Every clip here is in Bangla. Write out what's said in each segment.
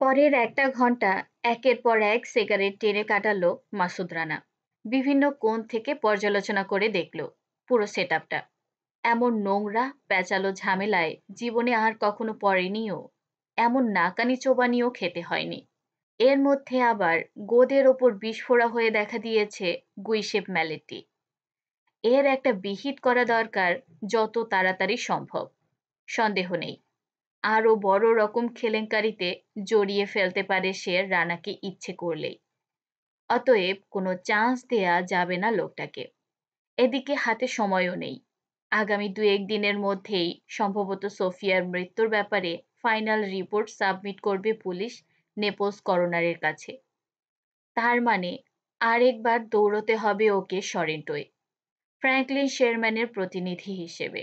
পরের একটা ঘণ্টা একের পর এক সিগারেট টেনে কাটালো মাসুদ রানা। বিভিন্ন কোণ থেকে পর্যালোচনা করে দেখল পুরো সেট এমন নোংরা পেঁচালো ঝামেলায় জীবনে আর কখনো পড়েনিও। এমন নাকানি চোবানিও খেতে হয়নি। এর মধ্যে আবার গোদের ওপর বিস্ফোরা হয়ে দেখা দিয়েছে গুইশেপ ম্যালেটটি। এর একটা বিহিত করা দরকার যত তাড়াতাড়ি সম্ভব। সন্দেহ নেই। আরও বড় রকম কেলেঙ্কারিতে জড়িয়ে ফেলতে পারে সে রানাকে ইচ্ছে করলেই। অতএব কোনো চান্স দেয়া যাবে না লোকটাকে। এদিকে হাতে সময়ও নেই। আগামী দু এক দিনের মধ্যেই সম্ভবত সোফিয়ার মৃত্যুর ব্যাপারে ফাইনাল রিপোর্ট সাবমিট করবে পুলিশ নেপোস করোনারের কাছে। তার মানে আরেকবার দৌড়তে হবে ওকে সরেন্টোয়, ফ্র্যাঙ্কলিন শেরম্যানের প্রতিনিধি হিসেবে।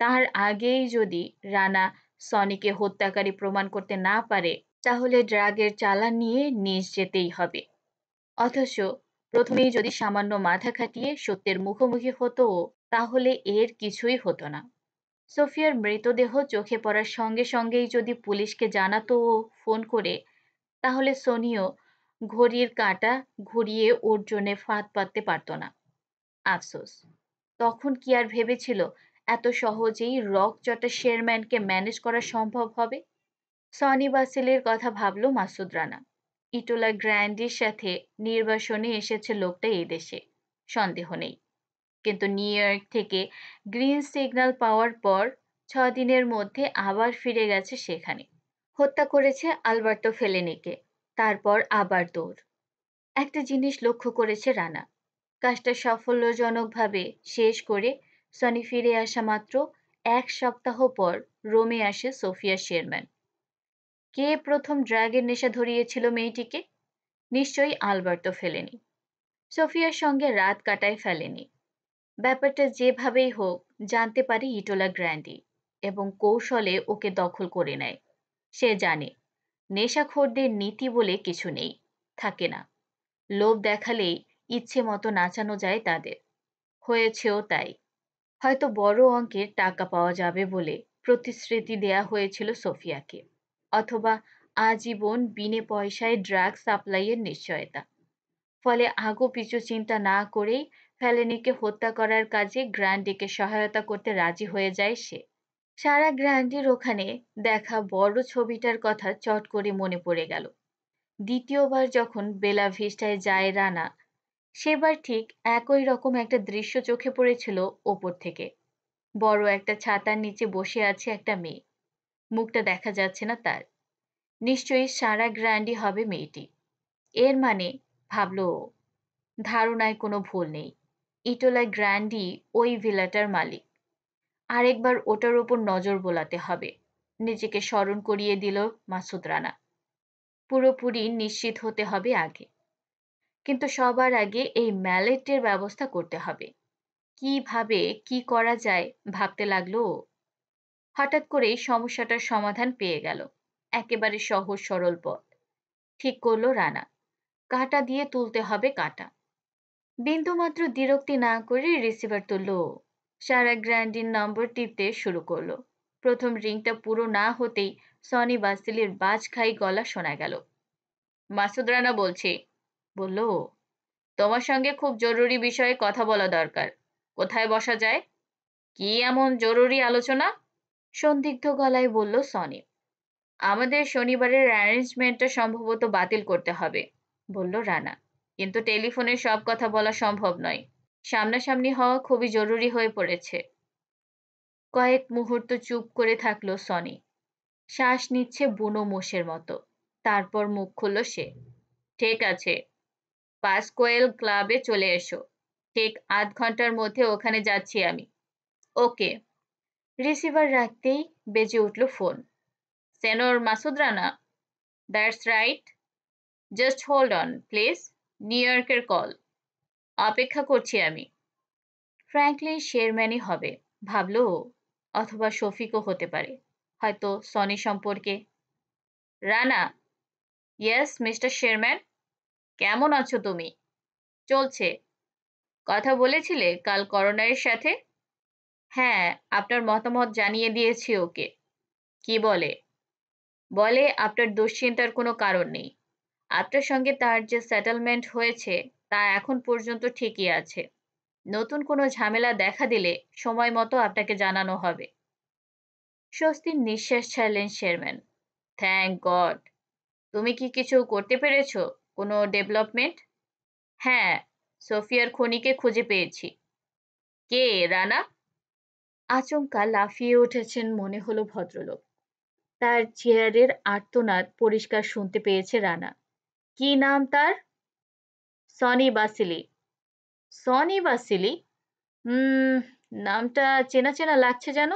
তার আগেই যদি রানা সনিকে হত্যাকারী প্রমাণ করতে না পারে, তাহলে ড্রাগের চালান নিয়ে নিজ যেতেই হবে। অথচ প্রথমেই যদি সামান্য মাথা খাটিয়ে সত্যের মুখোমুখি হতো, তাহলে এর কিছুই হতো না। সোফিয়ার মৃতদেহ চোখে পড়ার সঙ্গে সঙ্গেই যদি পুলিশকে জানাতো ফোন করে, তাহলে সোনিও ঘড়ির কাঁটা ঘুরিয়ে ওর জন্যে ফাঁদ পাততে পারত না। আফসোস। তখন কি আর ভেবেছিল এত সহজেই রক চটা শেরম্যানকে ম্যানেজ করা সম্ভব হবে? সনি বাসিলের কথা ভাবল মাসুদ রানা। ইটোলা গ্র্যান্ডির সাথে নির্বাসনে এসেছে লোকটা এই দেশে। সন্দেহ নেই। কিন্তু নিউ ইয়র্ক থেকে গ্রিন সিগন্যাল পাওয়ার পর ছ দিনের মধ্যে আবার ফিরে গেছে সেখানে। হত্যা করেছে আলবার্টো ফেলেনিকে। তারপর আবার দৌড়। একটা জিনিস লক্ষ্য করেছে রানা। কাজটা সাফল্যজনকভাবে শেষ করে সনি ফিরে আসা মাত্র এক সপ্তাহ পর রোমে আসে সোফিয়া শেরম্যান কে প্রথম ড্রাগের নেশা ধরিয়েছিল মেয়েটিকে? নিশ্চয়ই আলবার্তো ফেলেনি। সোফিয়ার সঙ্গে রাত কাটায় ফেলেনি। ব্যাপারটা যেভাবেই হোক, জানতে পারে ইটোলা গ্র্যান্ডি এবং কৌশলে ওকে দখল করে নেয়। সে জানে, নেশাখোরদের নীতি বলে কিছু নেই, থাকে না। লোভ দেখালেই ইচ্ছে মতো নাচানো যায় তাদের। হয়েছেও তাই। হয়তো বড় অঙ্কের টাকা পাওয়া যাবে বলে প্রতিশ্রুতি দেয়া হয়েছিল সোফিয়াকে, অথবা আজীবন বিনে পয়সায় ড্রাগ সাপ্লাইয়ের নিশ্চয়তা। ফলে আগো পিছু চিন্তা না করেই ফ্যালেনিকে হত্যা করার কাজে গ্র্যান্ডিকে সহায়তা করতে রাজি হয়ে যায় সে। সারা গ্র্যান্ডির ওখানে দেখা বড় ছবিটার কথা চট করে মনে পড়ে গেল। দ্বিতীয়বার যখন বেলা ভিস্টায় যায় রানা সেবার ঠিক একই রকম একটা দৃশ্য চোখে পড়েছিল ওপর থেকে। বড় একটা ছাতার নিচে বসে আছে একটা মেয়ে। মুখটা দেখা যাচ্ছে না তার। নিশ্চয়ই সারা গ্র্যান্ডি হবে মেয়েটি। এর মানে ভাবল ধারণায় কোনো ভুল নেই। ইটোলা গ্র্যান্ডি ওই ভিলাটার মালিক। আরেকবার ওটার ওপর নজর বোলাতে হবে। নিজেকে স্মরণ করিয়ে দিল মাসুদ রানা। পুরোপুরি নিশ্চিত হতে হবে আগে। কিন্তু সবার আগে এই ম্যালেটের ব্যবস্থা করতে হবে। কীভাবে, কি করা যায় ভাবতে লাগল হঠাৎ করেই সমস্যাটার সমাধান পেয়ে গেল। একেবারে সহজ সরল পথ। ঠিক করল রানা। কাটা দিয়ে তুলতে হবে কাটা। বিন্দুমাত্র দ্বিরক্তি না করে রিসিভার তুলল সারা গ্র্যান্ডিন নম্বর টিপতে শুরু করল। প্রথম রিংটা পুরো না হতেই সনি বাসিলির বাজ খাই গলা শোনা গেল। মাসুদ রানা বলছি বলল, তোমার সঙ্গে খুব জরুরি বিষয়ে কথা বলা দরকার। কোথায় বসা যায়? কি এমন জরুরি আলোচনা? সন্দিগ্ধ গলায় বলল সনি, আমাদের শনিবারের অ্যারেঞ্জমেন্টটা সম্ভবত বাতিল করতে হবে, বলল রানা, কিন্তু টেলিফোনে সব কথা বলা সম্ভব নয়। সামনাসামনি হওয়া খুবই জরুরি হয়ে পড়েছে। কয়েক মুহূর্ত চুপ করে থাকল সনি। শ্বাস নিচ্ছে বুনো মোষের মতো। তারপর মুখ খুলল সে। ঠিক আছে পাসকোয়েল ক্লাবে চলে এসো। ঠিক আধ ঘণ্টার মধ্যে ওখানে যাচ্ছি আমি। ওকে। রিসিভার রাখতেই বেজে উঠল phone. Senor Masud Rana. That's right. Just hold on, please. New ইয়র্কের কল। অপেক্ষা করছি আমি। ফ্র্যাঙ্কলিন শেরম্যানই হবে, ভাবল অথবা শফিকও হতে পারে। হয়তো সনি সম্পর্কে। রানা। ইয়েস, মিস্টার শেরম্যান কেমন আছো তুমি? চলছে। কথা বলেছিলে কাল করোনারের সাথে? হ্যাঁ আপনার মতামত জানিয়ে দিয়েছি ওকে। কি বলে? বলে আপনার দুশ্চিন্তার কোনো কারণ নেই। আপনার সঙ্গে তার যে সেটেলমেন্ট হয়েছে তা এখন পর্যন্ত ঠিকই আছে। নতুন কোনো ঝামেলা দেখা দিলে সময় মতো আপনাকে জানানো হবে। স্বস্তির নিঃশ্বাস ছাড়লেন শেরম্যান থ্যাংক গড। তুমি কি কিছু করতে পেরেছ? কোনো ডেভেলপমেন্ট? হ্যাঁ সোফিয়ার খনিকে খুঁজে পেয়েছি। কে, রানা? আচমকা লাফিয়ে উঠেছেন মনে হলো ভদ্রলোক। তার চেয়ারের আর্তনাদ পরিষ্কার শুনতে পেয়েছে রানা। কি নাম তার? সনি বাসিলি। সনি বাসিলি? হুম নামটা চেনা চেনা লাগছে যেন।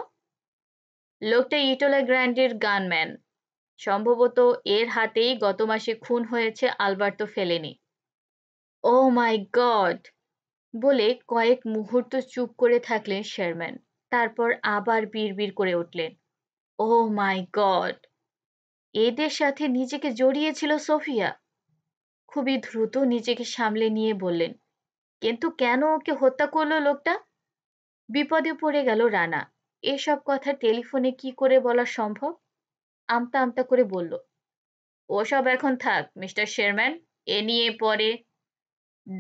লোকটা ইটোলা গ্র্যান্ডের গানম্যান। সম্ভবত এর হাতেই গত মাসে খুন হয়েছে আলবার্তো ফেলেনি। O my god! বলে কয়েক মুহূর্ত চুপ করে থাকলেন শেরম্যান তারপর আবার বিড়বিড় করে উঠলেন। Oh my God! এদের সাথে নিজেকে জড়িয়েছিল সোফিয়া। খুবই দ্রুত নিজেকে সামলে নিয়ে বললেন, কিন্তু কেন ওকে হত্যা করল লোকটা? বিপদে পড়ে গেল রানা। এসব কথা টেলিফোনে কি করে বলা সম্ভব? আমতা আমতা করে বলল, ওসব এখন থাক, মিস্টার শেরম্যান এ নিয়ে পরে।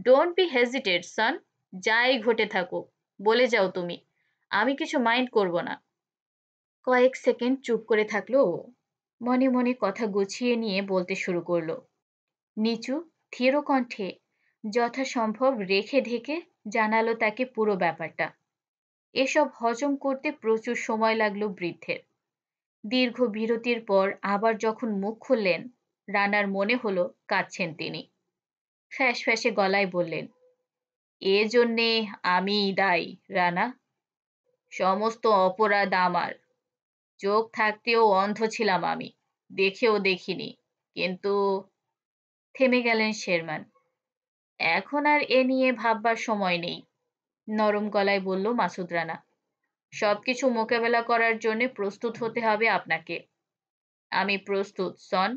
ডোন্ট বি হেজিটেড সন, যাই ঘটে থাকুক, বলে যাও তুমি, আমি কিছু মাইন্ড করব না কয়েক সেকেন্ড চুপ করে থাকল মনে মনে কথা গুছিয়ে নিয়ে বলতে শুরু করল, নিচু থির কণ্ঠে, যথাসম্ভব রেখে ঢেকে জানালো তাকে পুরো ব্যাপারটা। এসব হজম করতে প্রচুর সময় লাগল বৃদ্ধের। দীর্ঘ বিরতির পর আবার যখন মুখ খুললেন, রানার মনে হলো কাঁদছেন তিনি। ফ্যাস ফ্যাসে গলায় বললেন, এ জন্যে আমি দায়ী, রানা। সমস্ত অপরাধ আমার। চোখ থাকতেও অন্ধ ছিলাম আমি, দেখেও দেখিনি। কিন্তু থেমে গেলেন শেরমান। এখন আর এ নিয়ে ভাববার সময় নেই। নরম গলায় বলল মাসুদ রানা। সবকিছু মোকাবেলা করার জন্য প্রস্তুত হতে হবে আপনাকে। আমি প্রস্তুত, সন।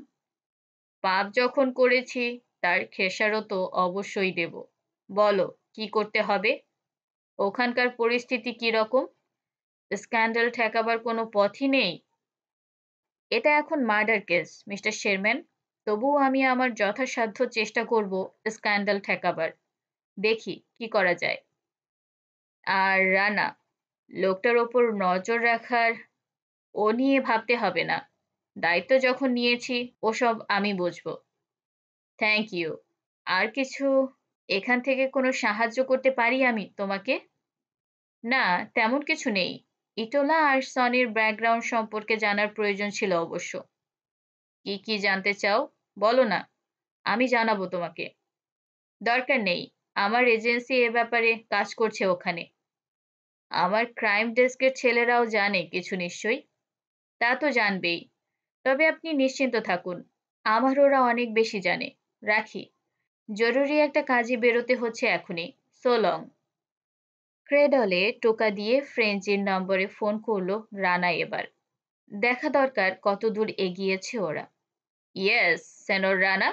পাপ যখন করেছি, তার খেসারত অবশ্যই দেব। বলো, কি করতে হবে? ওখানকার পরিস্থিতি কি রকম? স্ক্যান্ডাল ঠেকাবার কোনো পথই নেই? এটা এখন মার্ডার কেস, মিস্টার শেরম্যান তবুও আমি আমার যথাসাধ্য চেষ্টা করব স্ক্যান্ডাল ঠেকাবার। দেখি, কি করা যায়। আর রানা লোকটার ওপর নজর রাখার ও নিয়ে ভাবতে হবে না। দায়িত্ব যখন নিয়েছি, ওসব আমি বুঝব। থ্যাংক ইউ আর কিছু এখান থেকে কোনো সাহায্য করতে পারি আমি তোমাকে? না, তেমন কিছু নেই। ইটোলা আর সনির ব্যাকগ্রাউন্ড সম্পর্কে জানার প্রয়োজন ছিল অবশ্য। কি কি জানতে চাও? বলো না। আমি জানাব তোমাকে। দরকার নেই। আমার এজেন্সি এ ব্যাপারে কাজ করছে ওখানে। আমার ক্রাইম ডেস্কের ছেলেরাও জানে কিছু নিশ্চয়ই। তা তো জানবেই। তবে আপনি নিশ্চিন্ত থাকুন, আমার ওরা অনেক বেশি জানে। রাখি, জরুরি একটা কাজে বেরোতে হচ্ছে এখনই। সোলং ক্রেডলে টোকা দিয়ে ফ্রেঞ্চির নম্বরে ফোন করল রানা এবার। দেখা দরকার কত দূর এগিয়েছে ওরা। ইয়েস সেনর রানা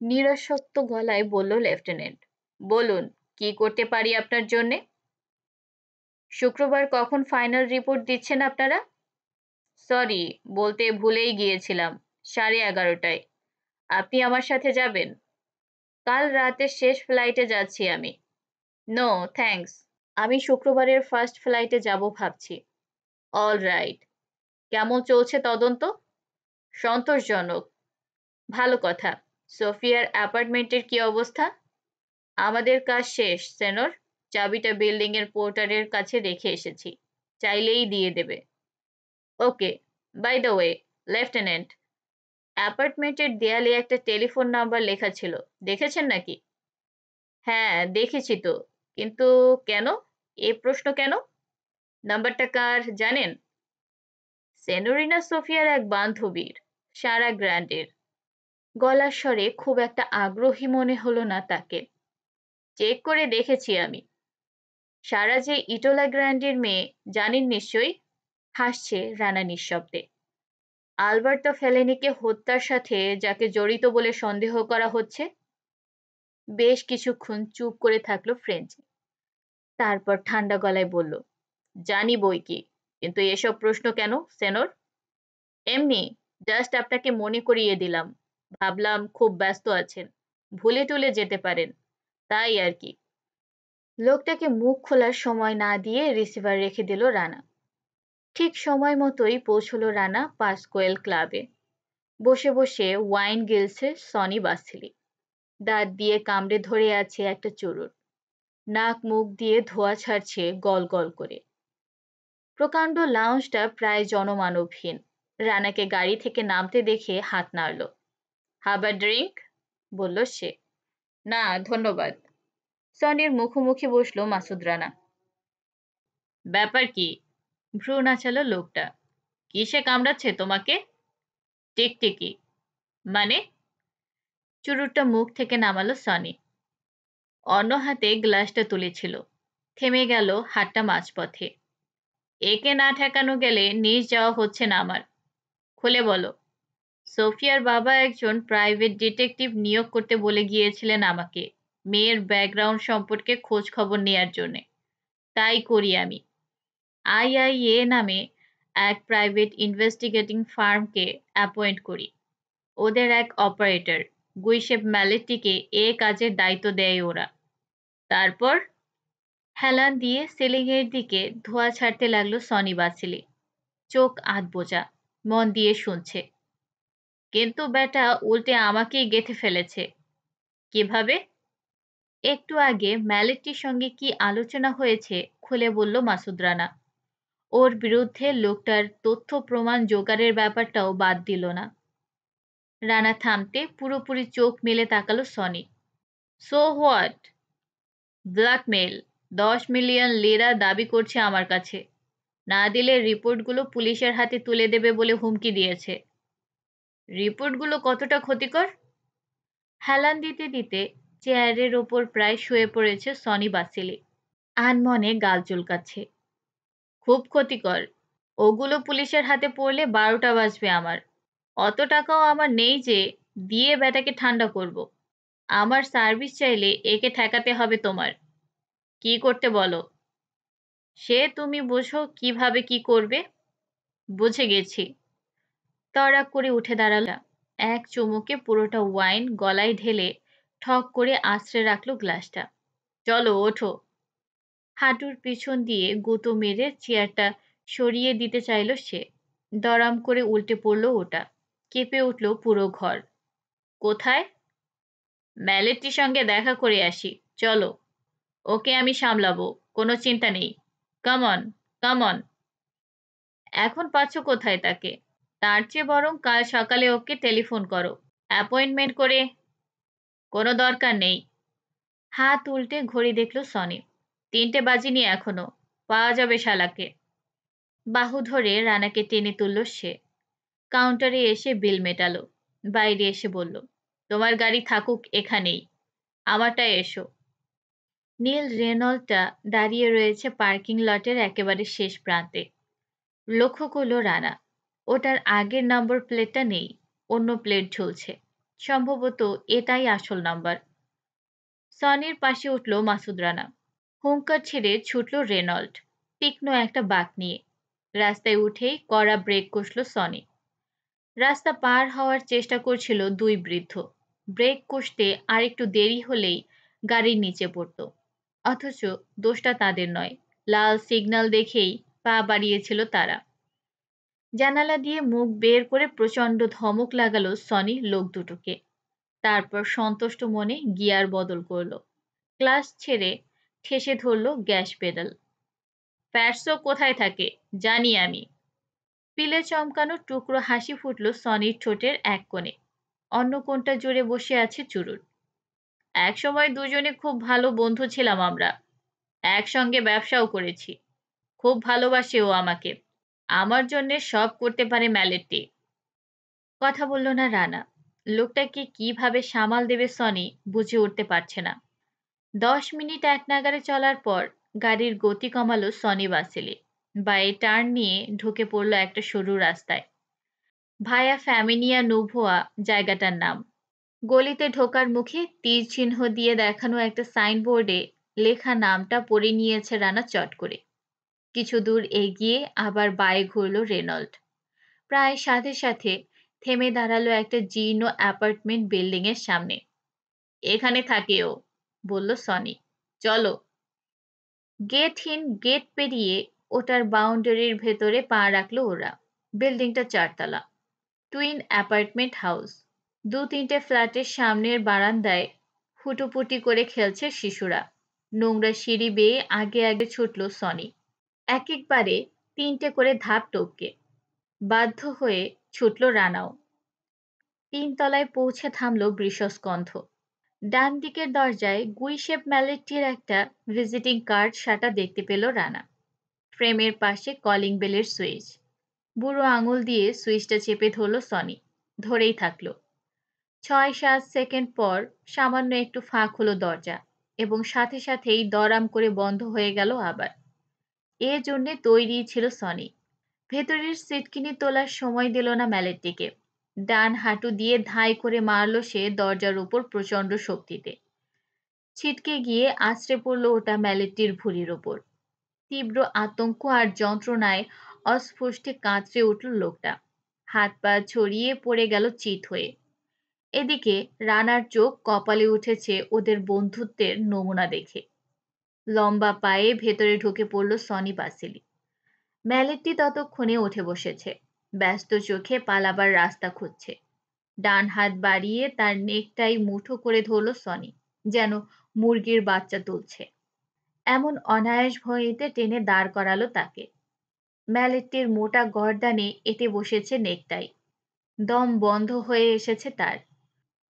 নিরাসক্ত গলায় বলল লেফটেন্যান্ট। বলুন, কি করতে পারি আপনার জন্যে? শুক্রবার কখন ফাইনাল রিপোর্ট দিচ্ছেন আপনারা? সরি বলতে ভুলেই গিয়েছিলাম, সাড়ে এগারোটায়। আপনি আমার সাথে যাবেন? কাল রাতে শেষ ফ্লাইটে যাচ্ছি আমি। নো থ্যাঙ্কস আমি শুক্রবারের ফার্স্ট ফ্লাইটে যাব ভাবছি। অল রাইট কেমন চলছে তদন্ত? সন্তোষজনক। ভালো কথা। সোফিয়ার অ্যাপার্টমেন্টের কি অবস্থা? আমাদের কাজ শেষ সেনর চাবিটা বিল্ডিং এর পোর্টারের কাছে রেখে এসেছি। চাইলেই দিয়ে দেবে। Okay by the way lieutenant অ্যাপার্টমেন্টের দেয়ালে একটা টেলিফোন নাম্বার লেখা ছিল। দেখেছেন নাকি? হ্যাঁ দেখেছি তো। কিন্তু কেন? এ প্রশ্ন কেন? নাম্বারটা কার, জানেন? সেনোরিনা সোফিয়ার এক বান্ধবীর সারা গ্র্যান্ডের গলার স্বরে খুব একটা আগ্রহী মনে হলো না তাকে। চেক করে দেখেছি আমি। সারা যে ইটোলা গ্র্যান্ডের মেয়ে জানেন নিশ্চয়ই? হাসছে রানা নিঃশব্দে। আলবার্তো ফেলেনিকে হত্যার সাথে যাকে জড়িত বলে সন্দেহ করা হচ্ছে? বেশ কিছুক্ষণ চুপ করে থাকল ফ্রেঞ্চ। তারপর ঠান্ডা গলায় বলল, জানি বই কি, কিন্তু এসব প্রশ্ন কেন, সেনর? এমনি, জাস্ট আপনাকে মনে করিয়ে দিলাম। ভাবলাম খুব ব্যস্ত আছেন, ভুলে টুলে যেতে পারেন। তাই আর কি। লোকটাকে মুখ খোলার সময় না দিয়ে রিসিভার রেখে দিল রানা। ঠিক সময় মতোই পৌঁছলো রানা পাসকোয়েল ক্লাবে। বসে বসে ওয়াইন গিলছে সনি বাসছিলি দাঁত দিয়ে কামড়ে ধরে আছে একটা চুরুট নাক মুখ দিয়ে ধোয়া ছাড়ছে গল গল করে। প্রকাণ্ড লাউঞ্জটা প্রায় জনমানবহীন। রানাকে গাড়ি থেকে নামতে দেখে হাত নাড়ল। হাবার ড্রিঙ্ক বলল সে। না, ধন্যবাদ। সনির মুখোমুখি বসল মাসুদ রানা। ব্যাপার কি? ভ্রু নাচালো লোকটা। কিসে কামড়াচ্ছে তোমাকে? টিকটিকি মানে? চুরুটটা মুখ থেকে নামালো সনি। অন্য হাতে গ্লাসটা তুলেছিল। থেমে গেল হাতটা মাঝপথে। একে না ঠেকানো গেলে নিজ যাওয়া হচ্ছে না আমার। খুলে বলো। সোফিয়ার বাবা একজন প্রাইভেট ডিটেকটিভ নিয়োগ করতে বলে গিয়েছিলেন আমাকে। মেয়ের ব্যাকগ্রাউন্ড সম্পর্কে খোঁজ খবর নেয়ার জন্যে। তাই করি আমি। আইআইএ নামে এক প্রাইভেট ইনভেস্টিগেটিং ফার্মকে অ্যাপয়েন্ট করি। ওদের এক অপারেটর গুইশেপ ম্যালেটটিকে এ কাজের দায়িত্ব দেয় ওরা। তারপর হেলান দিয়ে সিলিংয়ের দিকে ধোয়া ছাড়তে লাগল সনি বাসিলি চোখ আধ বোঝা মন দিয়ে শুনছে। কিন্তু বেটা উল্টে আমাকেই গেথে ফেলেছে। কীভাবে? একটু আগে ম্যালেটটির সঙ্গে কি আলোচনা হয়েছে খুলে বলল মাসুদ রানা। ওর বিরুদ্ধে লোকটার তথ্য প্রমাণ জোগাড়ের ব্যাপারটাও বাদ দিল না। রানা থামতে পুরোপুরি চোখ মেলে তাকালো সনি। সো হোয়াট ব্ল্যাকমেল দশ মিলিয়ন লিরা দাবি করছে আমার কাছে। না দিলে রিপোর্টগুলো পুলিশের হাতে তুলে দেবে বলে হুমকি দিয়েছে। রিপোর্টগুলো কতটা ক্ষতিকর? হেলান দিতে দিতে চেয়ারের ওপর প্রায় শুয়ে পড়েছে সনি বাসিলি। আনমনে গাল চুলকাচ্ছে। খুব ক্ষতিকর। ওগুলো পুলিশের হাতে পড়লে বারোটা বাজবে আমার। অত টাকাও আমার নেই যে দিয়ে ব্যাটাকে ঠান্ডা করব। আমার সার্ভিস চাইলে একে ঠেকাতে হবে তোমার। কি করতে বলো? সে তুমি বোঝো কীভাবে কি করবে? বুঝে গেছি। তড়াক করে উঠে দাঁড়ালা। এক চুমুকে পুরোটা ওয়াইন গলায় ঢেলে ঠক করে আশ্রে রাখল গ্লাসটা। চলো, ওঠো। হাঁটুর পিছন দিয়ে গুঁতো মেরে চেয়ারটা সরিয়ে দিতে চাইল সে। দরাম করে উল্টে পড়ল ওটা। কেঁপে উঠল পুরো ঘর। কোথায়? ম্যালেটটির সঙ্গে দেখা করে আসি। চলো, ওকে আমি সামলাবো, কোনো চিন্তা নেই। কামন কামন এখন পাচ্ছ কোথায় তাকে? তার চেয়ে বরং কাল সকালে ওকে টেলিফোন করো। অ্যাপয়েন্টমেন্ট করে কোনো দরকার নেই। হাত উল্টে ঘড়ি দেখল সনি। তিনটে বাজিনি এখনও। পাওয়া যাবে শালাকে। বাহু ধরে রানাকে টেনে তুলল সে। কাউন্টারে এসে বিল মেটালো। বাইরে এসে বলল, তোমার গাড়ি থাকুক এখানেই। আমারটা এসো। নীল রেনল্টটা দাঁড়িয়ে রয়েছে পার্কিং লটের একেবারে শেষ প্রান্তে। লক্ষ্য করল রানা। ওটার আগের নম্বর প্লেটটা নেই। অন্য প্লেট ঝুলছে। সম্ভবত এটাই আসল নাম্বার। সনির পাশে উঠল মাসুদ রানা। হুঙ্কার ছেড়ে ছুটল রেনল্ড। তীক্ষ্ণ একটা বাঁক নিয়ে। রাস্তায় উঠেই কড়া ব্রেক কষল সনি। রাস্তা পার হওয়ার চেষ্টা করছিল দুই বৃদ্ধ। ব্রেক কষতে আর একটু দেরি হলেই গাড়ির নিচে পড়ত। অথচ দোষটা তাদের নয়। লাল সিগন্যাল দেখেই পা বাড়িয়েছিল তারা। জানালা দিয়ে মুখ বের করে প্রচণ্ড ধমক লাগালো সনি লোক দুটোকে। তারপর সন্তুষ্ট মনে গিয়ার বদল করল। ক্লাস ছেড়ে ঠেসে ধরল গ্যাস পেডাল। ফ্যাটসো কোথায় থাকে? জানি আমি। পিলে চমকানো টুকরো হাসি ফুটল সনির ঠোঁটের এক কোণে। অন্য কোণটা জুড়ে বসে আছে চুরুট। একসময় দুজনে খুব ভালো বন্ধু ছিলাম আমরা। একসঙ্গে ব্যবসাও করেছি। খুব ভালোবাসে ও আমাকে। আমার জন্য সব করতে পারে ম্যালেটটি কথা বলল না রানা। লোকটাকে কীভাবে সামাল দেবে সনি বুঝে উঠতে পারছে না। দশ মিনিট এক নাগারে চলার পর গাড়ির গতি কমালো সনি বাসিলি। বায়ে টার্ন নিয়ে ঢুকে পড়ল একটা সরু রাস্তায়। ভায়া ফ্যামিনিয়া নুভোয়া জায়গাটার নাম। গলিতে ঢোকার মুখে তীর চিহ্ন দিয়ে দেখানো একটা সাইনবোর্ডে লেখা নামটা পড়ে নিয়েছে রানা চট করে। কিছু দূর এগিয়ে আবার বায়ে ঘুরল রেনল্ড। প্রায় সাথে সাথে থেমে দাঁড়াল একটা জীর্ণ অ্যাপার্টমেন্ট বিল্ডিং এর সামনে। এখানে থাকে ও, বলল সনি। চলো। গেটহীন গেট পেরিয়ে ওটার বাউন্ডারির ভেতরে পা রাখল ওরা। বিল্ডিংটা চারতলা। Twin apartment house. দু তিনটে ফ্ল্যাটের সামনের বারান্দায় ফুটোপুটি করে খেলছে শিশুরা। নোংরা সিঁড়ি বেয়ে আগে আগে ছুটল সনি। এক একবারে তিনটে করে ধাপ টপকে। বাধ্য হয়ে ছুটল রানাও। তিনতলায় পৌঁছে থামল বৃষস্কন্ধ। ডান দিকের দরজায় গুইশেপ ম্যালেটটির একটা ভিজিটিং কার্ড সাটা দেখতে পেল রানা। ফ্রেমের পাশে কলিং বেলের সুইচ। বুড়ো আঙুল দিয়ে সুইচটা চেপে ধরল সনি। ধরেই থাকল। ছয় সাত সেকেন্ড পর সামান্য একটু ফাঁক হলো দরজা এবং সাথে সাথেই দরাম করে বন্ধ হয়ে গেল আবার। এ জন্যে তৈরি ছিল সনি। ভেতরের সিটকিনি তোলার সময় দিল না ম্যালেটটিকে। ডান হাঁটু দিয়ে ধাই করে মারল সে দরজার উপর প্রচণ্ড শক্তিতে। ছিটকে গিয়ে আছড়ে পড়ল ওটা ম্যালেটটির ভুঁড়ির ওপর তীব্র আতঙ্ক আর যন্ত্রণায় অস্ফুষ্টে কাঁচড়ে উঠল লোকটা। হাত পা ছড়িয়ে পড়ে গেল চিত হয়ে। এদিকে রানার চোখ কপালে উঠেছে ওদের বন্ধুত্বের নমুনা দেখে। লম্বা পায়ে ভেতরে ঢুকে পড়ল সনি বাসিলি। ম্যালেটটি ততক্ষণে উঠে বসেছে। ব্যস্ত চোখে পালাবার রাস্তা খুঁজছে। ডান হাত বাড়িয়ে তার নেকটাই মুঠো করে ধরল সনি, যেন মুরগির বাচ্চা তুলছে। এমন অনায়াস ভয়েতে টেনে দাঁড় করালো তাকে। ম্যালেটটির মোটা গর্দানে এতে বসেছে নেকটাই। দম বন্ধ হয়ে এসেছে তার।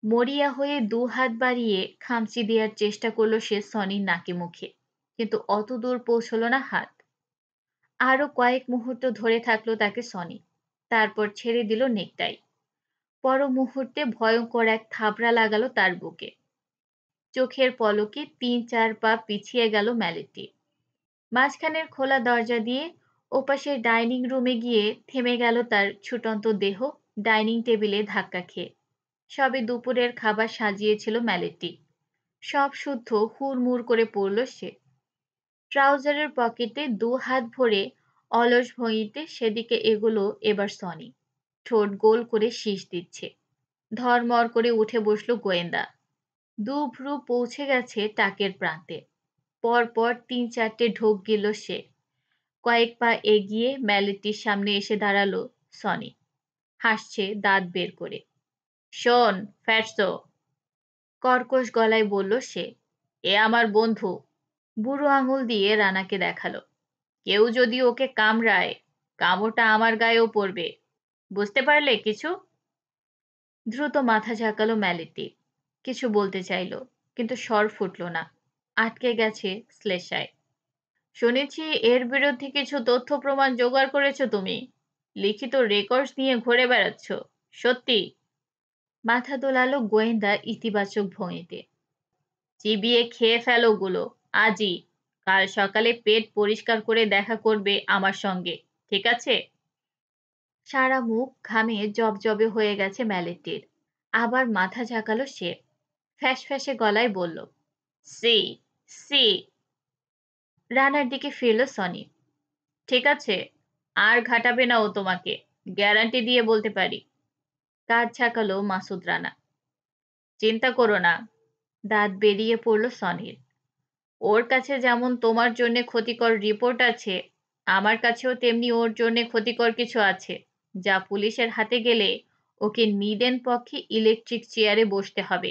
মরিয়া হয়ে দু হাত বাড়িয়ে খামচি দেওয়ার চেষ্টা করল সে সনির নাকে মুখে। কিন্তু অত দূর পৌঁছল না হাত। আরও কয়েক মুহূর্ত ধরে থাকল তাকে সনি। তারপর ছেড়ে দিল নেকটাই। পর মুহূর্তে ভয়ঙ্কর এক থাবড়া লাগালো তার বুকে। চোখের পলকে তিন চার পা পিছিয়ে গেল ম্যালেটটি। মাঝখানের খোলা দরজা দিয়ে ওপাশের ডাইনিং রুমে গিয়ে থেমে গেল তার ছুটন্ত দেহ ডাইনিং টেবিলে ধাক্কা খেয়ে। সবে দুপুরের খাবার সাজিয়েছিল ম্যালেটটি। সব শুদ্ধ হুড়মুড় করে পড়ল সে। ট্রাউজারের পকেটে দু হাত ভরে অলস ভঙ্গিতে সেদিকে এগুলো এবার সনি। ঠোঁট গোল করে শীষ দিচ্ছে। ধরমর করে উঠে বসল গোয়েন্দা। দু ভ্রু পৌঁছে গেছে টাকের প্রান্তে। পরপর তিন চারটে ঢোক গেল সে। কয়েক পা এগিয়ে ম্যালেটটির সামনে এসে দাঁড়াল সনি। হাসছে দাঁত বের করে। শোন, ফ্যাটসো। কর্কশ গলায় বলল সে, এ আমার বন্ধু। বুড়ো আঙুল দিয়ে রানাকে দেখাল। কেউ যদি ওকে কামড়ায়, কামড়টা আমার গায়েও পড়বে। বুঝতে পারলে কিছু? দ্রুত মাথা ঝাঁকালো ম্যালিটি। কিছু বলতে চাইল, কিন্তু স্বর ফুটল না। আটকে গেছে শ্লেষায়। শুনেছি এর বিরুদ্ধে কিছু তথ্য প্রমাণ জোগাড় করেছ তুমি। লিখিত রেকর্ডস নিয়ে ঘুরে বেড়াচ্ছ, সত্যি? মাথা দোলালো গোয়েন্দা ইতিবাচক ভঙ্গিতে। চিবিয়ে খেয়ে ফেলো গুলো আজই। কাল সকালে পেট পরিষ্কার করে দেখা করবে আমার সঙ্গে, ঠিক আছে? সারা মুখ ঘামে জবজবে হয়ে গেছে ম্যালেটটির। আবার মাথা ঝাঁকালো সে। ফ্যাস ফ্যাসে গলায় বলল, সি সি। রানার দিকে ফিরল সনি। ঠিক আছে, আর ঘাটাবে না ও তোমাকে, গ্যারান্টি দিয়ে বলতে পারি। কাজ ঝাঁকালো মাসুদ রানা। চিন্তা করো না। দাঁত বেরিয়ে পড়ল সনির। ওর কাছে যেমন তোমার জন্য ক্ষতিকর রিপোর্ট আছে, আমার কাছেও তেমনি ওর জন্য ক্ষতিকর কিছু আছে। যা পুলিশের হাতে গেলে ওকে নিদেন পক্ষে ইলেকট্রিক চেয়ারে বসতে হবে।